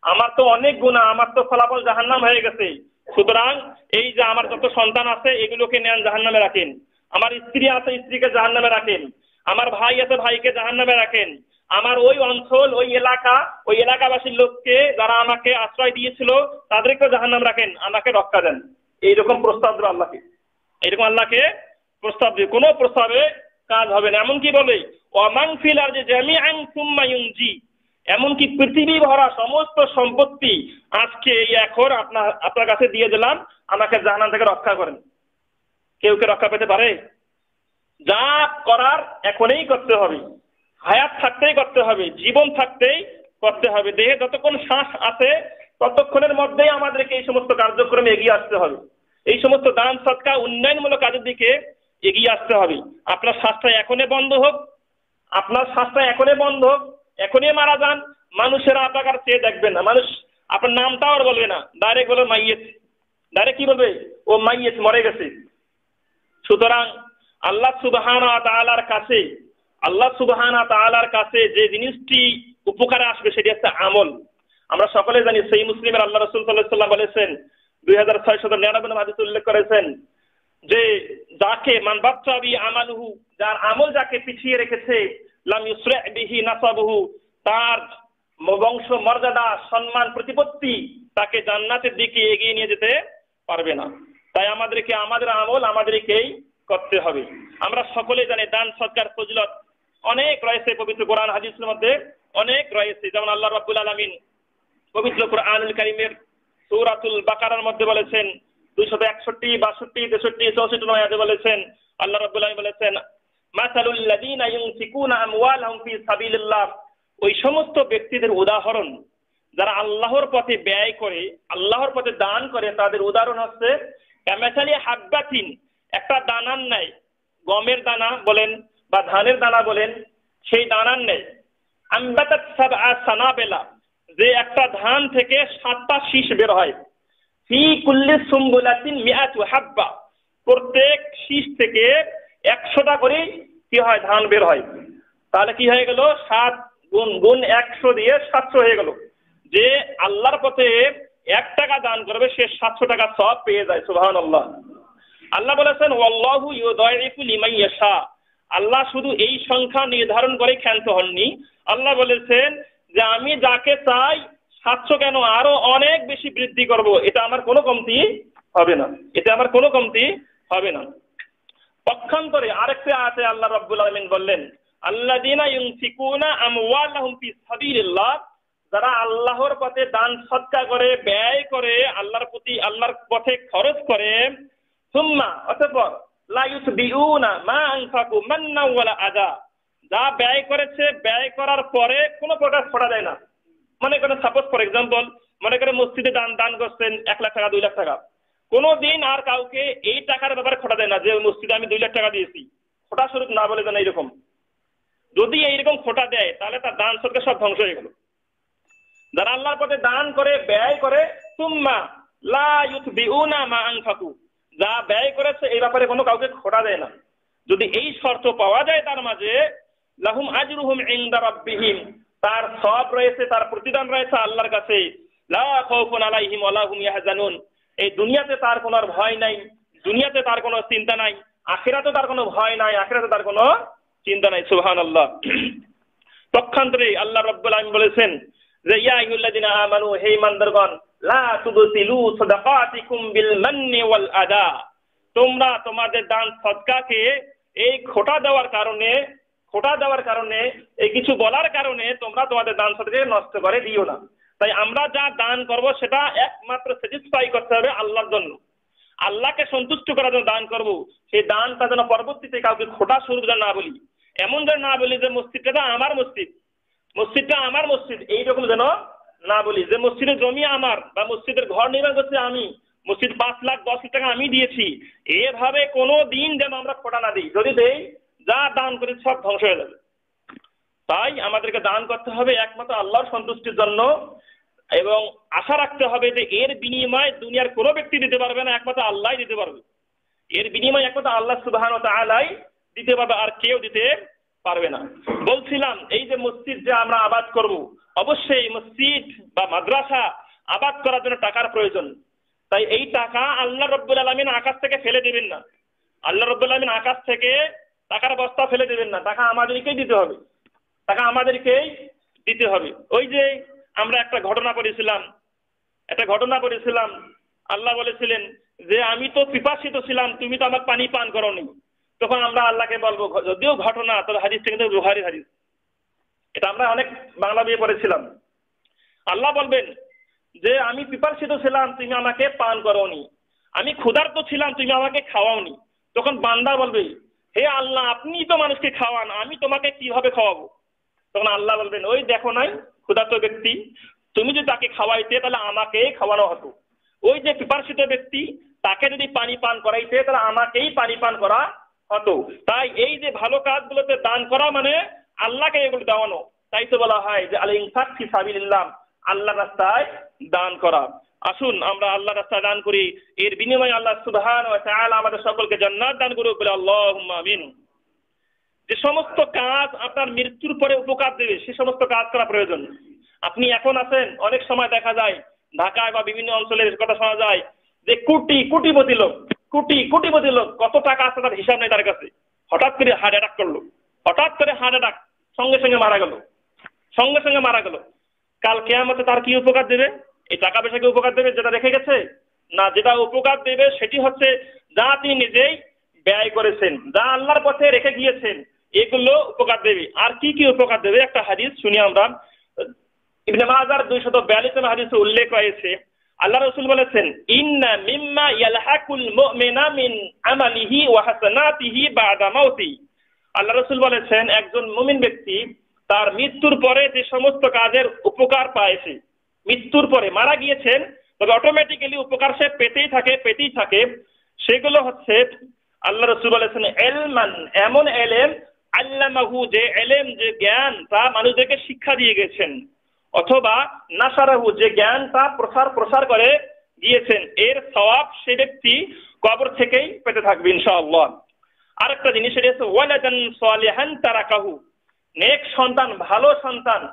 আমার তো অনেক গুণা আমার তো ফলাফল জাহান্নাম হয়ে গেছে। সুতরাং এই যে আমার যত সন্তান আছে, এগুলোকে নেন জাহান্নামে রাখেন। আমার স্ত্রী আছে, স্ত্রীকে জাহান্নামে রাখেন। আমার ভাই আছে, ভাইকে জাহান্নামে রাখেন। আমার ওই অঞ্চল, ওই এলাকা, ওই এলাকাবাসীর লোককে যারা আমাকে আশ্রয় দিয়েছিল, তাদেরকেও জাহান্নাম রাখেন, আমাকে রক্ষা দেন। এইরকম প্রস্তাব দেবে আল্লাহকে। এইরকম আল্লাহকে প্রস্তাব দিয়ে কোনো প্রস্তাবে কাজ হবে না। এমনকি বলে অমাং ফিল আর যে জ্যামি আং জি এমনকি পৃথিবী ভরা সমস্ত সম্পত্তি আজকে এই এখন আপনার আপনার কাছে দিয়ে দিলাম, আমাকে জাহান্নাম থেকে রক্ষা করেন। কেউ কে রক্ষা পেতে পারে? যা করার এখনই করতে হবে। হায়াত থাকতেই করতে হবে, জীবন থাকতেই করতে হবে। দেহে যতক্ষণ শ্বাস আছে, ততক্ষণের মধ্যেই আমাদেরকে এই সমস্ত কার্যক্রমে এগিয়ে আসতে হবে। এই সমস্ত দান সৎকা উন্নয়নমূলক কাজের দিকে এগিয়ে আসতে হবে। আপনার শ্বাসটা এখনই বন্ধ হোক, আপনার শ্বাসটা এখনই বন্ধ হোক, এখনই মারা যান, মানুষেরা আপনার চেয়ে দেখবে না। মানুষ, আপনার নামটাও আর বলবে না। ডাইরেক্ট বলবে মাইয়েত ডাইরেক্ট কি বলবে? ও মাইয়েত মরে গেছে। সুতরাং আল্লাহ সুবাহানা তালার কাছে, আল্লাহ সুবাহানা তালার কাছে যে জিনিসটি উপকারে আসবে সেটি হচ্ছে আমল। আমরা সকলে জানি, সেই মুসলিমের আল্লাহ রসুল সাল্লাহ বলেছেন, দুই হাজার ছয় শত নিরানব্বই উল্লেখ করেছেন যে যাকে মানবাচ্চাবি আমালুহু, যার আমল যাকে পিছিয়ে রেখেছে, লাম বিহি নাসাবুহু, তার বংশ মর্যাদা, সম্মান, প্রতিপত্তি তাকে জান্নাতের দিকে এগিয়ে নিয়ে যেতে পারবে না। তাই আমাদেরকে আমাদের আমল আমাদেরকেই করতে হবে। আমরা সকলে জানি দান, সৎকার, ফজলত অনেক রয়েছে পবিত্র কোরআন, হাদিসের মধ্যে অনেক রয়েছে। যেমন আল্লাহ রাব্বুল আলামিন পবিত্র কোরআনুল কারিমের সূরাতুল বাকারার মধ্যে বলেছেন দুইশত একষট্টি, বাষট্টি, তেষট্টি, চৌষট্টি নয়াতে বলেছেন। আল্লাহ রাব্বুল আলামিন বলেছেন, মাসালুল লাযীনা ইউনফিকুনা আমওয়ালাহুম ফি সাবিলিল্লাহ। ওই সমস্ত ব্যক্তিদের উদাহরণ যারা আল্লাহর পথে ব্যয় করে, আল্লাহর পথে দান করে, তাদের উদাহরণ হচ্ছে, কামাসালি হাব্বাতিন, একটা দানার নেয় গমের দানা বলেন বা ধানের দানা বলেন, সেই দানার নেয় আম্বাতাত সানাবেলা, যে একটা ধান থেকে সাতটা শীষ বের হয়। ফি কুল্লি সুম্বুলাতিন মিআতু হাব্বা। প্রত্যেক শীষ থেকে একশোটা করে কি হয়, ধান বের হয়। তাহলে কি হয়ে গেল? সাত গুণ গুণ একশো দিয়ে সাতশো হয়ে গেল। যে আল্লাহর পথে এক টাকা দান করবে, সে সাতশো টাকা সব পেয়ে যায় সুবাহান আল্লাহ আল্লাহ বলেছেন, ওয়াল্লাহু ইউদাইফু লিমান ইয়াশা। আল্লাহ শুধু এই সংখ্যা নির্ধারণ করে ক্ষান্ত হননি। আল্লাহ বলেছেন যে, আমি যাকে চাই সাতশো কেন? আরও অনেক বেশি বৃদ্ধি করব। এটা আমার কোনো কমতি হবে না। এটা আমার কোনো কমতি হবে না। পক্ষান্তরে আরেকটা আছে আল্লাহ রাব্বুল আলামিন বললেন, আল্লাযীনা ইউনফিকুনা আমওয়ালাহুম ফি সাবিলিল্লাহ যারা আল্লাহর পথে দান সৎকা করে, ব্যয় করে, আল্লাহর প্রতি, আল্লাহর পথে খরচ করে, সুম্মা, অতঃপর, লা ইউতবিউনা মা আনফাকু মান্না ওয়ালা আদা যা ব্যয় করেছে, ব্যয় করার পরে কোনো প্রকার ছড়া দেয় না। মনে করেন সাপোজ ফর এক্সাম্পল মনে করেন মসজিদে দান দান করছেন এক লাখ টাকা, দুই লাখ টাকা। কোনো দিন আর কাউকে এই টাকার ব্যাপারে খোটা দেয় না যে মসজিদে আমি দুই লাখ টাকা দিয়েছি। খোটা স্বরূপ না বলে দেন এইরকম। যদি এইরকম খোটা দেয়, তাহলে তার দান সরকার সব ধ্বংস হয়ে গেল। যারা আল্লাহর পথে দান করে, ব্যয় করে তুম্মা লা ইউতবিউনা মা আনফাকু, যা ব্যয় করেছে, এই ব্যাপারে কোনো কাউকে খোটা দেয় না। যদি এই শর্ত পাওয়া যায় তার মাঝে, লাহুম আজরুহুম ইনদা রাব্বিহিম তার সব রয়েছে, তার প্রতিদান রয়েছে আল্লাহর কাছে। এই দুনিয়াতে তার কোনো ভয় নাই, দুনিয়াতে তার কোনো চিন্তা নাই, আখিরাতে তার কোনো ভয় নাই, আখিরাতে তার কোনো চিন্তা নাই, সুবহানাল্লাহ। পক্ষান্তরে আল্লাহ রাব্বুল আলামিন বলেছেন যে, ইয়া আইয়ুল্লাযিনা আমানু, হে ইমানদারগণ, লা তুবতিলু সাদাকাতিকুম বিল মান্নি ওয়াল আদা। তোমরা তোমাদের দান সদকাকে এই খোটা দেওয়ার কারণে খোটা দেওয়ার কারণে, এই কিছু বলার কারণে তোমরা তোমাদের দান সদকাকে নষ্ট করে দিও না। তাই আমরা যা দান করব, সেটা একমাত্র স্যাটিসফাই করতে হবে আল্লাহর জন্য। আল্লাহকে সন্তুষ্ট করার জন্য দান করব। সেই দানটা যেন পরবর্তীতে কাউকে খোটা স্বরূপ যেন না বলি। এমন যেন না বলি যে মসজিদটা আমার মসজিদ, মসজিদটা আমার মসজিদ, এইরকম যেন না বলি। যে মসজিদের জমি আমার বা মসজিদের ঘর নির্মাণ করছে আমি, মসজিদ পাঁচ লাখ দশ লাখ টাকা আমি দিয়েছি, এভাবে কোনো দিন যেন আমরা খোটা না দিই। যদি দেই যা দান করি সব ধ্বংস হয়ে যাবে। তাই আমাদেরকে দান করতে হবে একমাত্র আল্লাহর সন্তুষ্টির জন্য এবং আশা রাখতে হবে যে এর বিনিময় দুনিয়ার কোনো ব্যক্তি দিতে পারবে না, একমাত্র আল্লাহ দিতে পারবে। এর বিনিময় একমাত্র আল্লাহ সুবাহান আলাই দিতে পারবে, আর কেউ দিতে পারবে না। বলছিলাম, এই যে মসজিদ যে আমরা আবাদ করব, অবশ্যই মসজিদ বা মাদ্রাসা আবাদ করার জন্য টাকার প্রয়োজন। তাই এই টাকা আল্লাহ রব্বুল আলমিন আকাশ থেকে ফেলে দেবেন না। আল্লাহ রব্বুল আলমিন আকাশ থেকে টাকার বস্তা ফেলে দেবেন না, টাকা আমাদেরকেই দিতে হবে। টাকা আমাদেরকেই দিতে হবে। ওই যে আমরা একটা ঘটনা করেছিলাম, একটা ঘটনা করেছিলাম, আল্লাহ বলেছিলেন যে, আমি তো পিপাসিত ছিলাম, তুমি তো আমার পানি পান করনি। তখন আমরা আল্লাহকে বলব যদিও ঘটনা তবে হাদিস থেকে বুহারি হাদিস। এটা আমরা অনেক বাংলা বিয়ে পড়েছিলাম। আল্লাহ বলবেন যে, আমি পিপাসিত ছিলাম, তুমি আমাকে পান করনি। আমি ক্ষুধার্ত ছিলাম, তুমি আমাকে খাওয়াওনি। তখন বান্দা বলবে হে আল্লাহ, আপনি তো মানুষকে খাওয়ান, আমি তোমাকে কীভাবে খাওয়াবো? তখন আল্লাহ বলবেন, ওই দেখো নাই, ক্ষুধার্ত ব্যক্তি, তুমি যদি তাকে খাওয়াইতে, তাহলে আমাকেই খাওয়ানো হতো। ওই যে পিপাসিত ব্যক্তি, তাকে যদি পানি পান করাইতে, তাহলে আমাকেই পানি পান করা হতো। তাই এই যে ভালো কাজগুলোতে দান করা মানে আল্লাহকে এগুলো দেওয়ানো। তাই তো বলা হয় যে আল ইনসাফ ফি সাবিলিল্লাহ আল্লাহ রাস্তায় দান করা। আসুন, আমরা আল্লাহ রাস্তায় দান করি। এর বিনিময়ে আল্লাহ সুবহান ওয়া তাআলা আমাদের সকলকে জান্নাত দান করুক বলে আল্লাহুম্মা আমিন। যে সমস্ত কাজ আপনার মৃত্যুর পরে উপকার দেবে, সে সমস্ত কাজ করা প্রয়োজন। আপনি এখন আছেন, অনেক সময় দেখা যায়, ঢাকায় বা বিভিন্ন অঞ্চলের কথা শোনা যায়, যে কোটি, কোটিপতি লোক, কোটি, কোটিপতি লোক, কত টাকা আছে তার হিসাব নেই তার কাছে। হঠাৎ করে হার্ট অ্যাটাক করল। হঠাৎ করে হার্ট অ্যাটাক সঙ্গে সঙ্গে মারা গেল। সঙ্গে সঙ্গে মারা গেল। কাল কেয়ামতে তার কি উপকার দেবে? এই টাকা পয়সাকে উপকার দেবে যেটা রেখে গেছে? না, যেটা উপকার দেবে সেটি হচ্ছে যা তিনি নিজেই ব্যয় করেছেন, যা আল্লাহর পথে রেখে গিয়েছেন, এগুলো উপকার দেবে। আর কি কি উপকার দেবে? একটা হাদিস শুনি আমরা। ইবনে মাজার দুইশত বিয়াল্লিশ হাদিসে উল্লেখ রয়েছে। আল্লাহ রসুল বলেছেন, ইন্না মিম্মা ইয়ালহাকুল মুমিনা মিন আমালিহি ওয়া হাসানাতিহি বাদা মাউতি। আল্লাহ রসুল বলেছেন, একজন মুমিন ব্যক্তি তার মৃত্যুর পরে যে সমস্ত কাজের উপকার পায়ছে মৃত্যুর পরে মারা গিয়েছেন, তবে অটোমেটিক্যালি উপকার সে পেতেই থাকে পেতেই থাকে। সেগুলো হচ্ছে, আল্লাহ রসুল বলেছেন, এলমান, এমন এলেম আল্লামাহু, যে এলেম, যে জ্ঞান, তা মানুষদেরকে শিক্ষা দিয়ে গেছেন। অথবা নাসারাহু, যে জ্ঞান, তা প্রসার প্রসার করে গিয়েছেন এর সওয়াব সে ব্যক্তি কবর থেকেই পেতে থাকবে, ইনশাআল্লাহ। আরেকটা জিনিস সেটা হচ্ছে, ওয়ালাদান সালিহান তারাকাহু। নেক সন্তান, ভালো সন্তান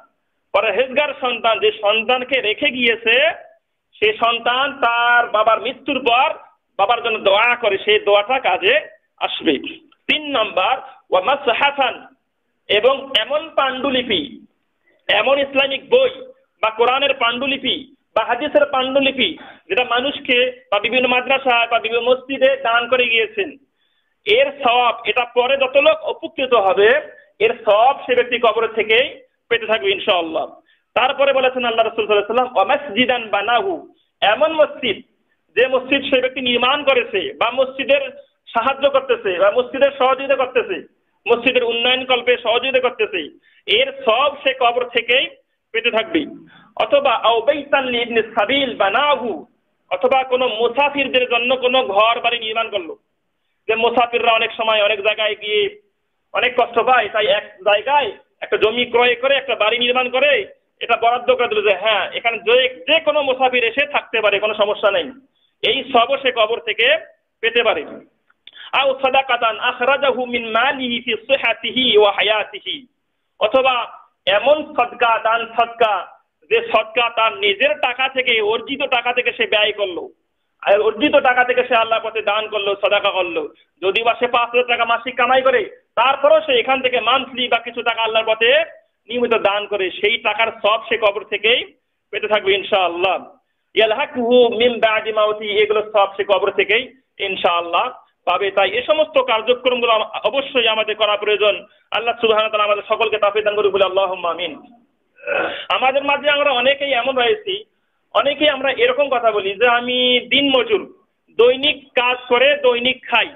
পরহেজগার সন্তান যে সন্তানকে রেখে গিয়েছে, সে সন্তান তার বাবার মৃত্যুর পর বাবার জন্য দোয়া করে সেই দোয়াটা কাজে আসবে। তিন নম্বর ওয়ামাস হাসান এবং এমন পাণ্ডুলিপি, এমন ইসলামিক বই বা কোরআনের পাণ্ডুলিপি বা হাদিসের পাণ্ডুলিপি যেটা মানুষকে বা বিভিন্ন মাদ্রাসায় বা বিভিন্ন মসজিদে দান করে গিয়েছেন, এর সব এটা পরে যত লোক উপকৃত হবে, এর সব সে ব্যক্তি কবর থেকেই পেতে থাকবে ইনশাআল্লাহ। তারপরে বলেছেন আল্লাহ রসুল সাল্লাম অমাসজিদান বানাহু এমন মসজিদ, যে মসজিদ সে ব্যক্তি নির্মাণ করেছে বা মসজিদের সাহায্য করতেছে বা মসজিদের সহযোগিতা করতেছে, মসজিদের উন্নয়ন কল্পে সহযোগিতা করতেছে, এর সব সে কবর থেকেই পেতে থাকবে। অথবা ইবনে সাবিল বানাহু অথবা কোনো মুসাফিরদের জন্য কোনো ঘর বাড়ি নির্মাণ করল। যে মুসাফিররা অনেক সময় অনেক জায়গায় গিয়ে অনেক কষ্ট পায়, তাই এক জায়গায় একটা জমি ক্রয় করে, একটা বাড়ি নির্মাণ করে, এটা বরাদ্দ করে দিল যে হ্যাঁ এখানে যে কোনো মুসাফির এসে থাকতে পারে, কোনো সমস্যা নেই। এই সবও সে কবর থেকে পেতে পারে। আও সাদাকাতান আখরাজাহু মিন মালিহি ফি সিহাতিহি ওয়া হায়াতিহি। অথবা এমন সদকা, দান সদকা, যে সদকা তার নিজের টাকা থেকে, অর্জিত টাকা থেকে সে ব্যয় করল। অর্জিত টাকা থেকে সে আল্লাহ পথে দান করল, সদাকা করল। যদি বা সে পাঁচ হাজার টাকা মাসিক কামাই করে, তারপরেও সে এখান থেকে মান্থলি বা কিছু টাকা আল্লাহর পথে নিয়মিত দান করে, সেই টাকার সব সে কবর থেকেই পেতে থাকবে ইনশাআল্লাহ। ইয়ালহাকুহু মিন বাদি মাউতি, এগুলো সব সে কবর থেকেই ইনশাআল্লাহ পাবে। তাই এ সমস্ত কার্যক্রমগুলো অবশ্যই আমাদের করা প্রয়োজন। আল্লাহ সুবহানাহু তাআলা আমাদের সকলকে তাফিক দান করুক বলে আল্লাহুম্মা আমাদের মাঝে আমরা অনেকেই এমন রয়েছি অনেকেই আমরা এরকম কথা বলি যে আমি দিন মজুর দৈনিক কাজ করে দৈনিক খাই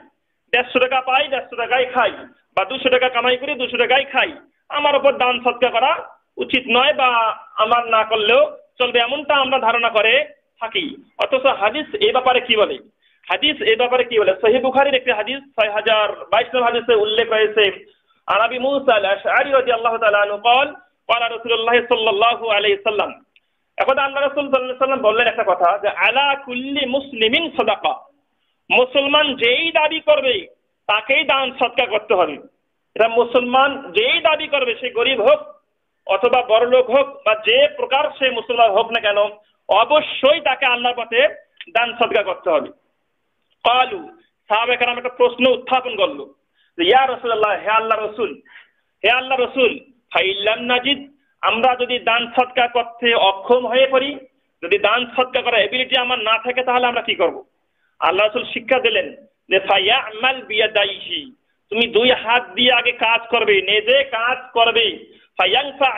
দেড়শো টাকা পাই দেড়শো টাকায় খাই বা দুশো টাকা কামাই করি দুশো টাকায় খাই আমার ওপর দান সৎকা করা উচিত নয় বা আমার না করলেও চলবে এমনটা আমরা ধারণা করে থাকি অথচ হাদিস এই ব্যাপারে কি বলে হাদিস এই ব্যাপারে কি বলে সহি বুখারির একটি হাদিস ছয় হাজার বাইশ নম্বর হাদিসে উল্লেখ রয়েছে আরবি মুসা আশআরি রাদিয়াল্লাহু তাআলা আনহু قال قال رسول الله صلى الله عليه وسلم এখন আল্লাহ রাসূল সাল্লাম বললেন একটা কথা যে, আলা কুল্লি মুসলিমিন সাদাকা। মুসলমান যেই দাবি করবে, তাকেই দান, সৎকার করতে হবে। এটা মুসলমান যেই দাবি করবে, সে গরিব হোক অথবা বড়লোক হোক বা যে প্রকার সে মুসলমান হোক না কেন, অবশ্যই তাকে আল্লাহর পথে দান, সৎকার করতে হবে। কালু সাহাবে কারাম একটা প্রশ্ন উত্থাপন করল ইয়া রসুল্লাহ হে আল্লাহ রসুল, হে আল্লাহ রসুল, ফাইল্লাম নাজিদ আমরা যদি দান সৎকার করতে অক্ষম হয়ে পড়ি, যদি দান সৎকার করার এবিলিটি আমার না থাকে, তাহলে আমরা কি করব? আল্লাহ রসুল শিক্ষা দিলেন যে ফাইয়া বিয়া দাইহি তুমি দুই হাত দিয়ে আগে কাজ করবে, নিজে কাজ করবে।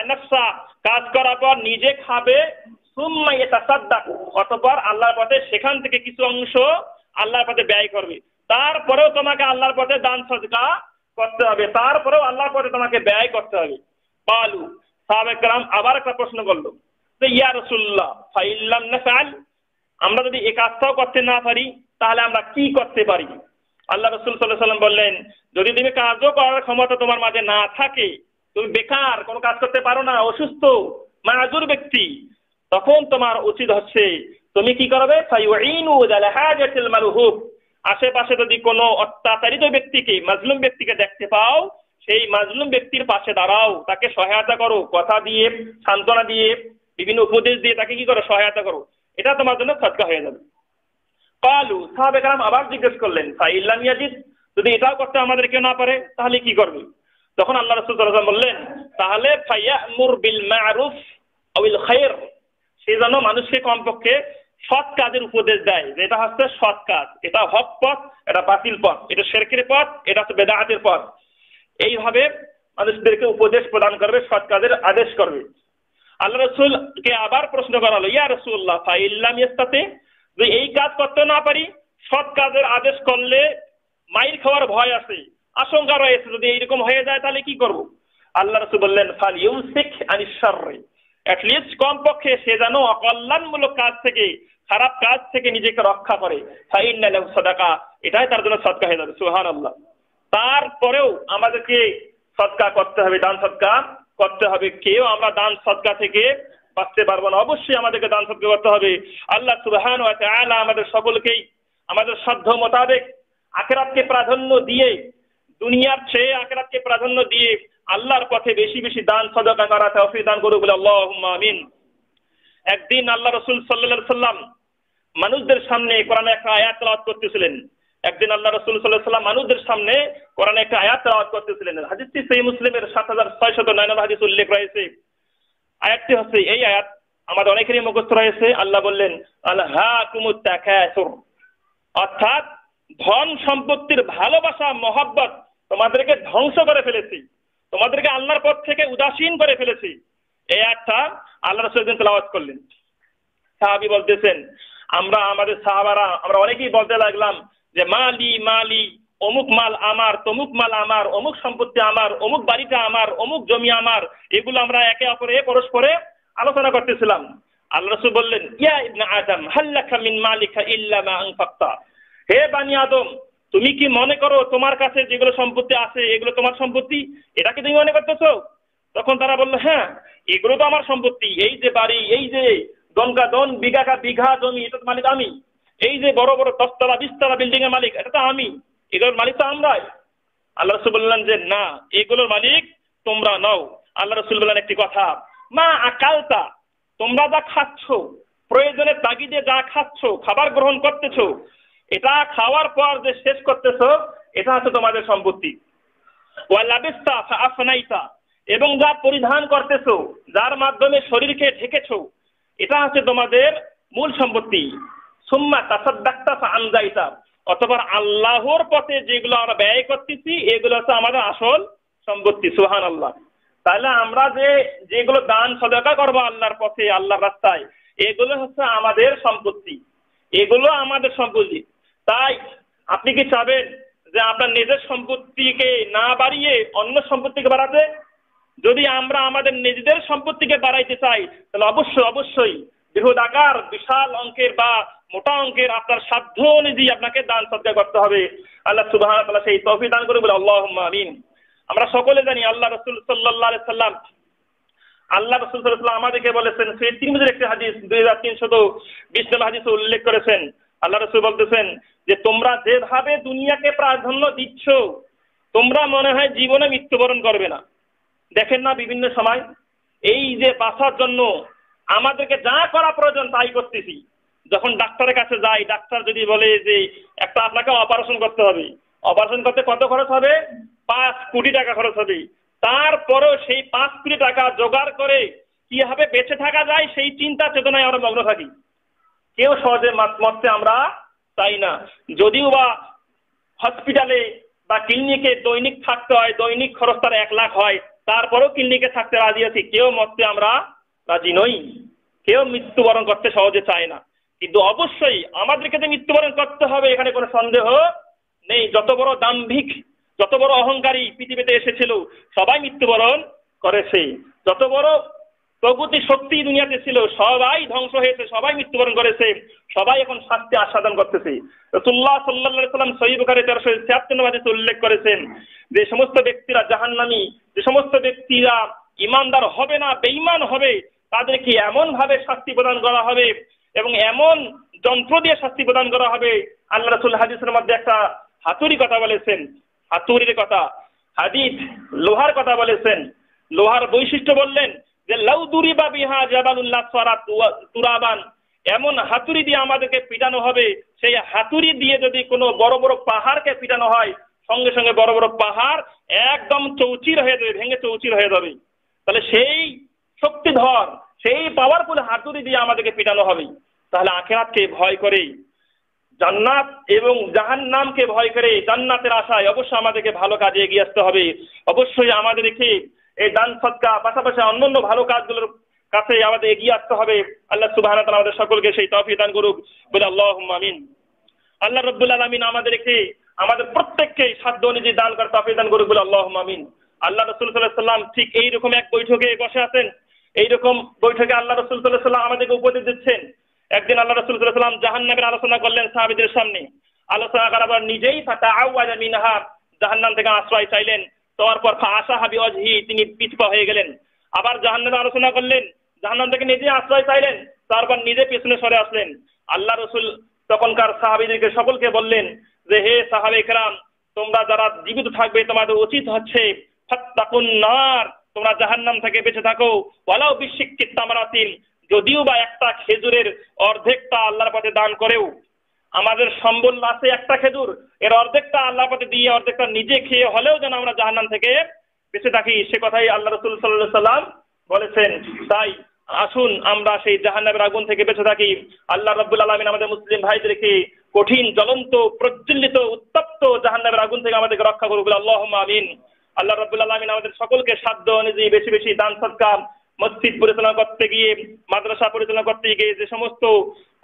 নফসা, কাজ করার পর নিজে খাবে। সুম্মা ইয়াতাসাদ্দাক, অতঃপর আল্লাহর পথে সেখান থেকে কিছু অংশ আল্লাহর পথে ব্যয় করবে। তারপরেও তোমাকে আল্লাহর পথে দান সদকা করতে হবে। তারপরেও আল্লাহর পথে তোমাকে ব্যয় করতে হবে। পালু সাহাবেকরাম আবার একটা প্রশ্ন করল যে, ইয়া রসুল্লাহ ফাইল্লাম না ফাল আমরা যদি এ কাজটাও করতে না পারি, তাহলে আমরা কি করতে পারি? আল্লাহ রসুল সাল্লাহ সাল্লাম বললেন, যদি তুমি কাজও করার ক্ষমতা তোমার মাঝে না থাকে, তুমি বেকার, কোনো কাজ করতে পারো না, অসুস্থ, মাজুর ব্যক্তি, তখন তোমার উচিত হচ্ছে, তুমি কি করবে? আশেপাশে যদি কোনো অত্যাচারিত ব্যক্তিকে, মাজলুম ব্যক্তিকে দেখতে পাও সেই মাজলুম ব্যক্তির পাশে দাঁড়াও, তাকে সহায়তা করো, কথা দিয়ে, সান্ত্বনা দিয়ে, বিভিন্ন উপদেশ দিয়ে তাকে কি করো, সহায়তা করো। এটা তোমার জন্য সৎকা হয়ে যাবে। কালু, সাহাবে কালাম আবার জিজ্ঞেস করলেন, ফাইল্লাম ইয়াজিদ, যদি এটাও করতে আমাদের কেউ না পারে, তাহলে কি করবে? তখন আল্লাহ রসুল বললেন, তাহলে ফাইয়ামুর বিল মারুফ আউল খায়র সে যেন মানুষকে কমপক্ষে সৎ কাজের উপদেশ দেয়, যে এটা হচ্ছে সৎ কাজ, এটা হক পথ, এটা বাতিল পথ, এটা শেরকের পথ, এটা হচ্ছে বেদাহাতের পথ। এইভাবে মানুষদেরকে উপদেশ প্রদান করবে, সৎ কাজের আদেশ করবে। আল্লাহ রসুলকে আবার প্রশ্ন করা হলো, ইয়া রসুল্লাহ ফাইল্লাম ইস্তাতে যে এই কাজ করতে না পারি, সৎ কাজের আদেশ করলে মাইর খাওয়ার ভয় আছে, আশঙ্কা রয়েছে। যদি এইরকম হয়ে যায়, তাহলে কি করব? আল্লাহ রসুল বললেন, ফাল ইউসিক আনিশ্বরে অ্যাটলিস্ট কমপক্ষে সে যেন অকল্যাণমূলক কাজ থেকে, খারাপ কাজ থেকে নিজেকে রক্ষা করে। ফাইন্নালাহু সাদাকা, এটাই তার জন্য সৎকা হয়ে যাবে সুহান আল্লাহ তারপরেও আমাদেরকে সৎকা করতে হবে, দান সৎকা করতে হবে। কেউ আমরা দান সৎকা থেকে বাঁচতে পারব না। অবশ্যই আমাদেরকে দান সৎকা করতে হবে। আল্লাহ সুবহান আমাদের সকলকেই আমাদের সাধ্য মোতাবেক আখেরাতকে প্রাধান্য দিয়ে, দুনিয়ার চেয়ে আখেরাতকে প্রাধান্য দিয়ে আল্লাহর পথে বেশি বেশি দান সদকা করা তৌফিক দান করুক বলে আল্লাহুম্মা আমিন। একদিন আল্লাহ রসুল সাল্লাল্লাহু সাল্লাম মানুষদের সামনে কোরআনে একটা আয়াত করতেছিলেন। একদিন আল্লাহ রসুল সাল্লাহ মানুষদের সামনে কোরআনে একটা আয়াত তেলাওয়াত করতেছিলেন। হাদিসটি সেই মুসলিমের সাত হাজার ছয়শত নয় নম্বর উল্লেখ রয়েছে। আয়াতটি হচ্ছে এই আয়াত, আমাদের অনেকেরই মুখস্থ রয়েছে। আল্লাহ বললেন আল্লাহ কুমুত্তাকাসুর অর্থাৎ, ধন সম্পত্তির ভালোবাসা, মহাব্বত তোমাদেরকে ধ্বংস করে ফেলেছি। তোমাদেরকে আল্লাহর পথ থেকে উদাসীন করে ফেলেছি। এই আয়াতটা আল্লাহ রসুল একদিন তেলাওয়াত করলেন। সাহাবি বলতেছেন, আমরা আমাদের সাহাবারা, আমরা অনেকেই বলতে লাগলাম যে মালি মালি, অমুক মাল আমার, তমুক মাল আমার, অমুক সম্পত্তি আমার, অমুক বাড়িটা আমার, অমুক জমি আমার, এগুলো আমরা একে অপরে, পরস্পরে আলোচনা করতেছিলাম। আল্লাহ রসুল বললেন, ইয়া ইবনা আদম হাল্লাকা মিন মালিকা ইল্লা মা আনফাক্তা? হে বানি আদম, তুমি কি মনে করো তোমার কাছে যেগুলো সম্পত্তি আছে, এগুলো তোমার সম্পত্তি? এটা কি তুমি মনে করতেছো? তখন তারা বলল হ্যাঁ এগুলো তো আমার সম্পত্তি। এই যে বাড়ি, এই যে দনকা দন, বিঘা কা বিঘা জমি, এটা তো মালিক আমি। এই যে বড় বড় দশতলা, বিশতলা বিল্ডিং এর মালিক, এটা তো আমি। এগুলোর মালিক তো আমরাই। আল্লাহ রসুল বললেন যে, না, এগুলোর মালিক তোমরা নও। আল্লাহ রসুল বললেন একটি কথা, মা আকালতা, তোমরা যা খাচ্ছ প্রয়োজনের তাগিদে যা খাচ্ছ, খাবার গ্রহণ করতেছো, এটা খাওয়ার পর যে শেষ করতেছো, এটা হচ্ছে তোমাদের সম্পত্তি। আফনাইতা, এবং যা পরিধান করতেছো, যার মাধ্যমে শরীরকে ঢেকেছ, এটা হচ্ছে তোমাদের মূল সম্পত্তি। সুম্মা তাসাদ্দাক্তা আনজাইতা অথবা আল্লাহর পথে যেগুলো আমরা ব্যয় করতেছি, এগুলো হচ্ছে আমাদের আসল সম্পত্তি সুহান আল্লাহ তাহলে আমরা যে, যেগুলো দান সদকা করব আল্লাহর পথে, আল্লাহর রাস্তায়, এগুলো হচ্ছে আমাদের সম্পত্তি। এগুলো আমাদের সম্পত্তি। তাই আপনি কি চাবেন যে আপনার নিজের সম্পত্তিকে না বাড়িয়ে অন্য সম্পত্তিকে বাড়াতে? যদি আমরা আমাদের নিজেদের সম্পত্তিকে বাড়াইতে চাই, তাহলে অবশ্যই অবশ্যই বৃহৎ আকার বিশাল অঙ্কের বা মোটা অঙ্কের আপনার সাধ্য অনুযায়ী আপনাকে দান সৎকার করতে হবে। আল্লাহ সুবাহ তাআলা সেই তৌফিক দান করে বলে আল্লাহ আমিন। আমরা সকলে জানি আল্লাহ রসুল সাল্লাহ সাল্লাম আল্লাহ রসুল সাল্লাহ আমাদেরকে বলেছেন সেই তিন বছর একটি হাদিস দুই হাজার তিনশত বিশ নম্বর হাদিস উল্লেখ করেছেন। আল্লাহ রসুল বলতেছেন যে, তোমরা যেভাবে দুনিয়াকে প্রাধান্য দিচ্ছ, তোমরা মনে হয় জীবনে মৃত্যুবরণ করবে না। দেখেন না বিভিন্ন সময় এই যে বাঁচার জন্য আমাদেরকে যা করা প্রয়োজন তাই করতেছি। যখন ডাক্তারের কাছে যাই, ডাক্তার যদি বলে যে, একটা আপনাকে অপারেশন করতে হবে। অপারেশন করতে কত খরচ হবে? পাঁচ কোটি টাকা খরচ হবে। তারপরেও সেই পাঁচ কোটি টাকা জোগাড় করে কীভাবে বেঁচে থাকা যায়, সেই চিন্তা চেতনায় আমরা মগ্ন থাকি। কেউ সহজে মরতে আমরা চাই না। যদিও বা হসপিটালে বা ক্লিনিকে দৈনিক থাকতে হয়, দৈনিক খরচ তার এক লাখ হয়, তারপরেও ক্লিনিকে থাকতে রাজি আছি। কেউ মরতে আমরা রাজি নই। কেউ মৃত্যুবরণ করতে সহজে চায় না। কিন্তু অবশ্যই আমাদেরকে যে মৃত্যুবরণ করতে হবে, এখানে কোনো সন্দেহ নেই। যত বড় দাম্ভিক, যত বড় অহংকারী পৃথিবীতে এসেছিল, সবাই মৃত্যুবরণ করেছে। যত বড় প্রগতি শক্তি দুনিয়াতে ছিল, সবাই ধ্বংস হয়েছে, সবাই মৃত্যুবরণ করেছে, সবাই এখন শাস্তি আস্বাদন করতেছে। রসুল্লাহ সাল্লাহ সাল্লাম সহি বুখারে তেরোশো ছিয়াত্তর নম্বর উল্লেখ করেছেন যে সমস্ত ব্যক্তিরা জাহান্নামী, যে সমস্ত ব্যক্তিরা ইমানদার হবে না, বেঈমান হবে তাদেরকে এমন ভাবে শাস্তি প্রদান করা হবে এবং এমন যন্ত্র দিয়ে শাস্তি প্রদান করা হবে। আল্লাহ রসুল হাদিসের মধ্যে একটা হাতুড়ি কথা বলেছেন। হাতুড়ির কথা, হাদিস লোহার কথা বলেছেন। লোহার বৈশিষ্ট্য বললেন যে লৌদুরি বা বিহা জাবানুল্লাহ সরা তুরাবান। এমন হাতুড়ি দিয়ে আমাদেরকে পিটানো হবে। সেই হাতুড়ি দিয়ে যদি কোনো বড় বড় পাহাড়কে পিটানো হয়, সঙ্গে সঙ্গে বড় বড় পাহাড় একদম চৌচির হয়ে যাবে, ভেঙে চৌচির হয়ে যাবে। তাহলে সেই শক্তিধর সেই পাওয়ারফুল হাতুড়ি দিয়ে আমাদেরকে পিটানো হবে। তাহলে আখেরাতকে ভয় করে, জান্নাত এবং জাহান্নামকে ভয় করে জান্নাতের আশায় অবশ্যই আমাদেরকে ভালো কাজে এগিয়ে আসতে হবে। অবশ্যই আমাদেরকে এই দান সৎকা পাশাপাশি অন্যান্য ভালো কাজগুলোর কাছে আমাদের এগিয়ে আসতে হবে। আল্লাহ সুবাহ আমাদের সকলকে সেই তফি দান করুক। বলে আল্লাহ আমিন। আল্লাহ রব্বুল আলমিন আমাদেরকে, আমাদের প্রত্যেককে সাধ্য অনুযায়ী দান করার তফি দান করুক। বলে আল্লাহ আমিন। আল্লাহ রসুল সাল্লাহ সাল্লাম ঠিক এইরকম এক বৈঠকে বসে আছেন। এইরকম বৈঠকে আল্লাহ রসুল সাল্লাহ আমাদেরকে উপদেশ দিচ্ছেন। একদিন আল্লাহ রসুল সাল্লাহ সাল্লাম জাহান্নামের আলোচনা করলেন সাহাবিদের সামনে। আলোচনা করার পর নিজেই ফাতা আওয়াজা মিনহা জাহান্নাম থেকে আশ্রয় চাইলেন। তার পর আশা হাবি অজহি তিনি পিছপা হয়ে গেলেন। আবার জাহান্নামে আলোচনা করলেন। জাহান্নাম থেকে নিজে আশ্রয় চাইলেন। তারপর নিজে পেছনে সরে আসলেন। আল্লাহ রসুল তখনকার সাহাবিদেরকে সকলকে বললেন যে, হে সাহাবে তোমরা যারা জীবিত থাকবে, তোমাদের উচিত হচ্ছে নার তোমরা জাহান্নাম থেকে বেঁচে থাকো। ওয়ালাও বিশিক্ষিত তামারাতিন, যদিও বা একটা খেজুরের অর্ধেকটা আল্লাহর পথে দান করেও। আমাদের সম্বল আছে একটা খেজুর, এর অর্ধেকটা আল্লাহর পথে দিয়ে অর্ধেকটা নিজে খেয়ে হলেও যেন আমরা জাহান্নাম থেকে বেঁচে থাকি, সে কথাই আল্লাহ রসুল সাল্লাহ সাল্লাম বলেছেন। তাই আসুন আমরা সেই জাহান্নামের আগুন থেকে বেঁচে থাকি। আল্লাহ রব্বুল আলমিন আমাদের মুসলিম ভাইদেরকে কঠিন, জ্বলন্ত, প্রজ্বলিত, উত্তপ্ত জাহান্নামের আগুন থেকে আমাদেরকে রক্ষা করুক আল্লাহ আমিন। আল্লাহ রব্বুল আলমিন আমাদের সকলকে সাধ্য অনুযায়ী বেশি বেশি দান সৎকার, মসজিদ পরিচালনা করতে গিয়ে, মাদ্রাসা পরিচালনা করতে গিয়ে যে সমস্ত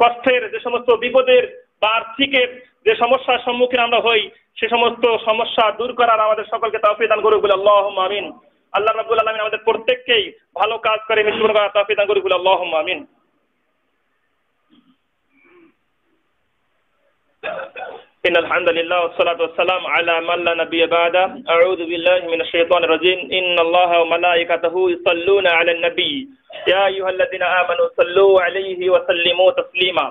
কষ্টের, যে সমস্ত বিপদের বা আর্থিকের যে সমস্যার সম্মুখীন আমরা হই, সে সমস্ত সমস্যা দূর করার আমাদের সকলকে তৌফিক দান করুক বলে আল্লাহ আমিন। আল্লাহ রাব্বুল আলামিন আমাদের প্রত্যেককেই ভালো কাজ করে মৃত্যুবরণ করার তৌফিক দান করুক বলে আল্লাহ আমিন। إن الحمد لله والصلاة والسلام على من لا نبي بعده أعوذ بالله من الشيطان الرجيم. إن الله وملائكته يصلون على النبي. يا أيها الذين آمنوا صلوا عليه وسلموا تسليما.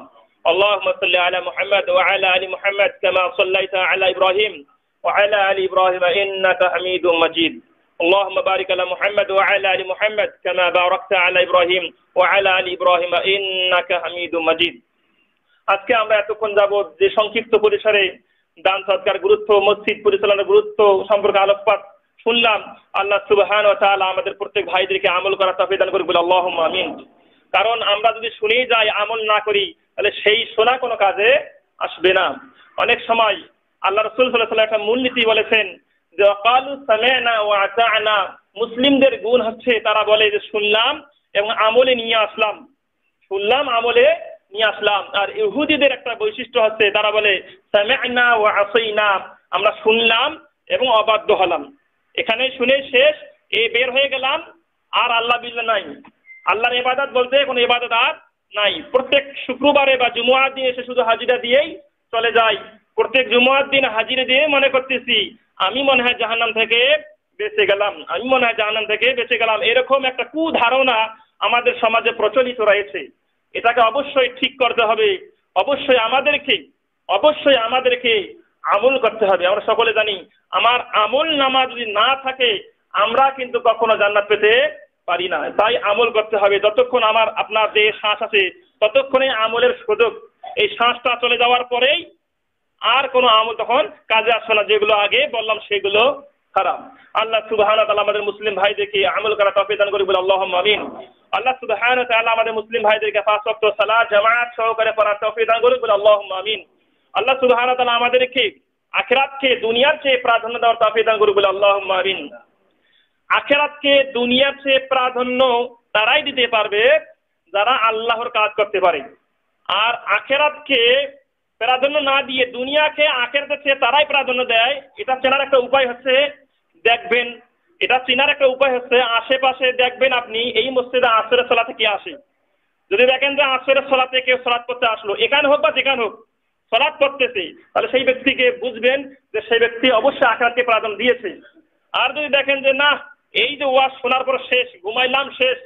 اللهم صل على محمد وعلى آل محمد كما صليت على إبراهيم وعلى آل إبراهيم إنك حميد مجيد. اللهم بارك على محمد وعلى آل محمد كما باركت على إبراهيم وعلى آل إبراهيم إنك حميد مجيد. আজকে আমরা এতক্ষণ যাবৎ যে সংক্ষিপ্ত পরিসরে দান, সৎকার, গুরুত্ব, মসজিদ পরিচালনার গুরুত্ব সম্পর্কে আলোকপাত শুনলাম। আল্লাহ সুবহান ও তাআলা আমাদের প্রত্যেক ভাইদেরকে আমল করা তৌফিক দান বলে আল্লাহুম্মা আমিন। কারণ আমরা যদি শুনেই যাই আমল না করি, তাহলে সেই শোনা কোনো কাজে আসবে না। অনেক সময় আল্লাহ রসুল সাল্লাহ একটা মূলনীতি বলেছেন যে অকালু সামেনা ও আতানা। মুসলিমদের গুণ হচ্ছে, তারা বলে যে, শুনলাম এবং আমলে নিয়ে আসলাম। শুনলাম আমলে নিয়ে আসলাম। আর ইহুদিদের একটা বৈশিষ্ট্য হচ্ছে, তারা বলে আমরা শুনলাম এবং অবাধ্য হলাম। এখানে শুনে শেষ, এ বের হয়ে গেলাম, আর আল্লাহ বিল্লা নাই। আল্লাহর ইবাদত বলতে কোনো ইবাদত আর নাই। প্রত্যেক শুক্রবারে বা জুমুয়ার দিন এসে শুধু হাজিরা দিয়েই চলে যায় প্রত্যেক জুমুয়ার দিন হাজিরা দিয়ে মনে করতেছি, আমি মনে হয় জাহান্নাম থেকে বেঁচে গেলাম। আমি মনে হয় জাহান্নাম থেকে বেঁচে গেলাম। এরকম একটা কুধারণা আমাদের সমাজে প্রচলিত রয়েছে। এটাকে অবশ্যই ঠিক করতে হবে। অবশ্যই আমাদেরকে অবশ্যই আমাদেরকে আমল করতে হবে। আমরা সকলে জানি, আমার আমল নামা যদি না থাকে, আমরা কিন্তু কখনো জান্নাত পেতে পারি না। তাই আমল করতে হবে। যতক্ষণ আমার আপনার যে শ্বাস আছে, ততক্ষণে আমলের সুযোগ। এই শ্বাসটা চলে যাওয়ার পরেই আর কোনো আমল তখন কাজে আসবে না। যেগুলো আগে বললাম, সেগুলো খারাপ আল্লাহ সুবহান তাআলা আমাদের মুসলিম ভাই ভাইদেরকে আমল করা তৌফিক দান করে বলে আল্লাহ আমিন। আল্লাহ সুবহান তাআলা আমাদের মুসলিম ভাইদেরকে পাঁচ ওয়াক্ত সালাত জামাত সহকারে পড়ার তৌফিক দান করে বলে আল্লাহ আমিন। আল্লাহ সুবহান তাআলা আমাদেরকে আখিরাতকে দুনিয়ার চেয়ে প্রাধান্য দেওয়ার তৌফিক দান করে বলে আল্লাহ আমিন। আখেরাতকে, দুনিয়ার চেয়ে প্রাধান্য তারাই দিতে পারবে, যারা আল্লাহর কাজ করতে পারে। আর আখেরাতকে প্রাধান্য না দিয়ে দুনিয়াকে আখেরাতের চেয়ে তারাই প্রাধান্য দেয়, এটা চেনার একটা উপায় হচ্ছে দেখবেন, এটা চেনার একটা উপায় হচ্ছে আশেপাশে দেখবেন আপনি এই মসজিদে আসরের সলা থেকে আসে। যদি দেখেন যে আসরের সলাতে কেউ সলাৎ করতে আসলো, এখানে হোক বা যেখানে হোক সলাৎ করতেছে তাহলে সেই ব্যক্তিকে বুঝবেন যে সেই ব্যক্তি অবশ্যই আখেরাতকে প্রাধান্য দিয়েছে। আর যদি দেখেন যে না, এই যে ওয়াজ শোনার পর শেষ, ঘুমাইলাম শেষ,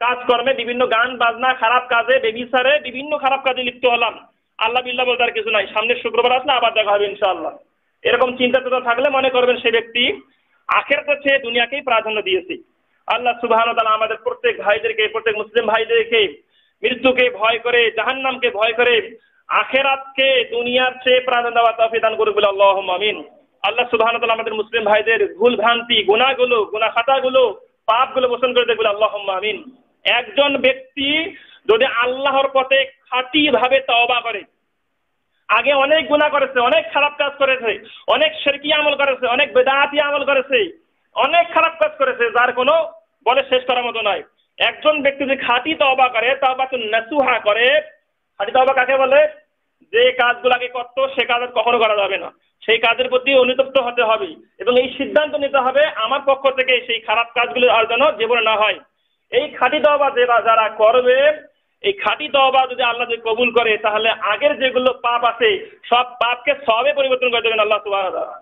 কাজকর্মে বিভিন্ন গান বাজনা, খারাপ কাজে বেবিসারে বিভিন্ন খারাপ কাজে লিপ্ত হলাম আল্লাহ বিল্লাহ বলতে আর কিছু নাই। সামনের শুক্রবার আসলে আবার দেখা হবে ইনশাআল্লাহ। এরকম চিন্তা চেতনা থাকলে মনে করবেন সেই ব্যক্তি আখের কাছে দুনিয়াকেই প্রাধান্য দিয়েছে। আল্লাহ সুবাহ আমাদের প্রত্যেক ভাইদেরকে, প্রত্যেক মুসলিম ভাইদেরকে মৃত্যুকে ভয় করে, জাহান্নামকে ভয় করে আখেরাতকে দুনিয়ার চেয়ে প্রাধান্য দেওয়া তফি দান করে বলে আল্লাহ আমিন। আল্লাহ সুবাহ আমাদের মুসলিম ভাইদের ভুল ভ্রান্তি গুণাগুলো গুণা খাতাগুলো পাপগুলো পোষণ করে দেখবে আল্লাহ আমিন। একজন ব্যক্তি যদি আল্লাহর পথে খাঁটি ভাবে তওবা করে, আগে অনেক গুণা করেছে, অনেক খারাপ কাজ করেছে, অনেক শেরকি আমল করেছে, অনেক বেদাতি আমল করেছে, অনেক খারাপ কাজ করেছে, যার কোনো বলে শেষ করার মতো নয় একজন ব্যক্তি যদি খাঁটি তওবা করে তওবা তো নাসুহা করে, খাঁটি তওবা কাকে বলে? যে কাজগুলোকে করতো, সে কাজ আর কখনো করা যাবে না। সেই কাজের প্রতি অনুতপ্ত হতে হবে এবং এই সিদ্ধান্ত নিতে হবে, আমার পক্ষ থেকে সেই খারাপ কাজগুলো আর যেন জীবনে না হয়। এই খাঁটি যারা যারা করবে এই খাঁটি তওবা যদি আল্লাহ যদি কবুল করে, তাহলে আগের যেগুলো পাপ আছে, সব পাপকে সবে পরিবর্তন করে দেবেন আল্লাহ সুবহানাহু ওয়া তাআলা।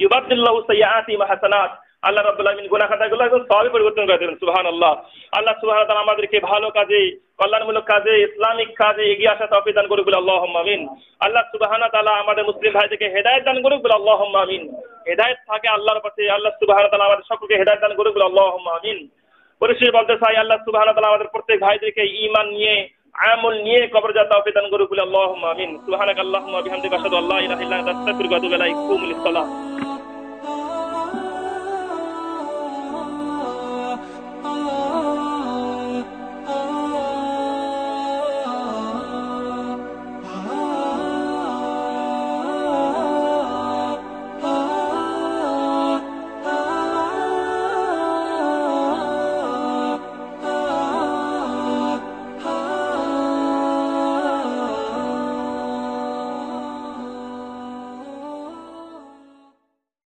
ইউবাদদিল্লাহু সাইয়্যাতি হাসানাত আল্লাহ রাব্বুল আলামিন গুনাহ খাতাগুলো একদম পরিবর্তন করে দেবেন, সুবহানাল্লাহ। আল্লাহ সুবহানাহু তাআলা আমাদেরকে ভালো কাজে, কল্যাণমূলক কাজে, ইসলামিক কাজে এগিয়ে আসা তৌফিক দান করুক বলে আল্লাহুম্মা আমিন। আল্লাহ সুবহানাহু তাআলা আমাদের মুসলিম ভাইদেরকে হেদায়েত দান করুক বলে আল্লাহুম্মা আমিন। হেদায়েত থাকে আল্লাহর পথে, আল্লাহ সুবহানাহু তাআলা আমাদের সকলকে হেদায়েত দান করুক বলে আল্লাহুম্মা আমিন। পরিশেষ বলতে চাই, আল্লাহ সুবাহ আমাদের প্রত্যেক ভাইদেরকে ইমান নিয়ে, আমল নিয়ে কবর যাতা অফিদান করুক আল্লাহ মামিন সুবহানাক আল্লাহ বিহামদিকা আশহাদু আল্লা আল্লাহ ইল্লা আনতা, আস্তাগফিরুকা ওয়া আতুবু কুমুল সালাহ Allah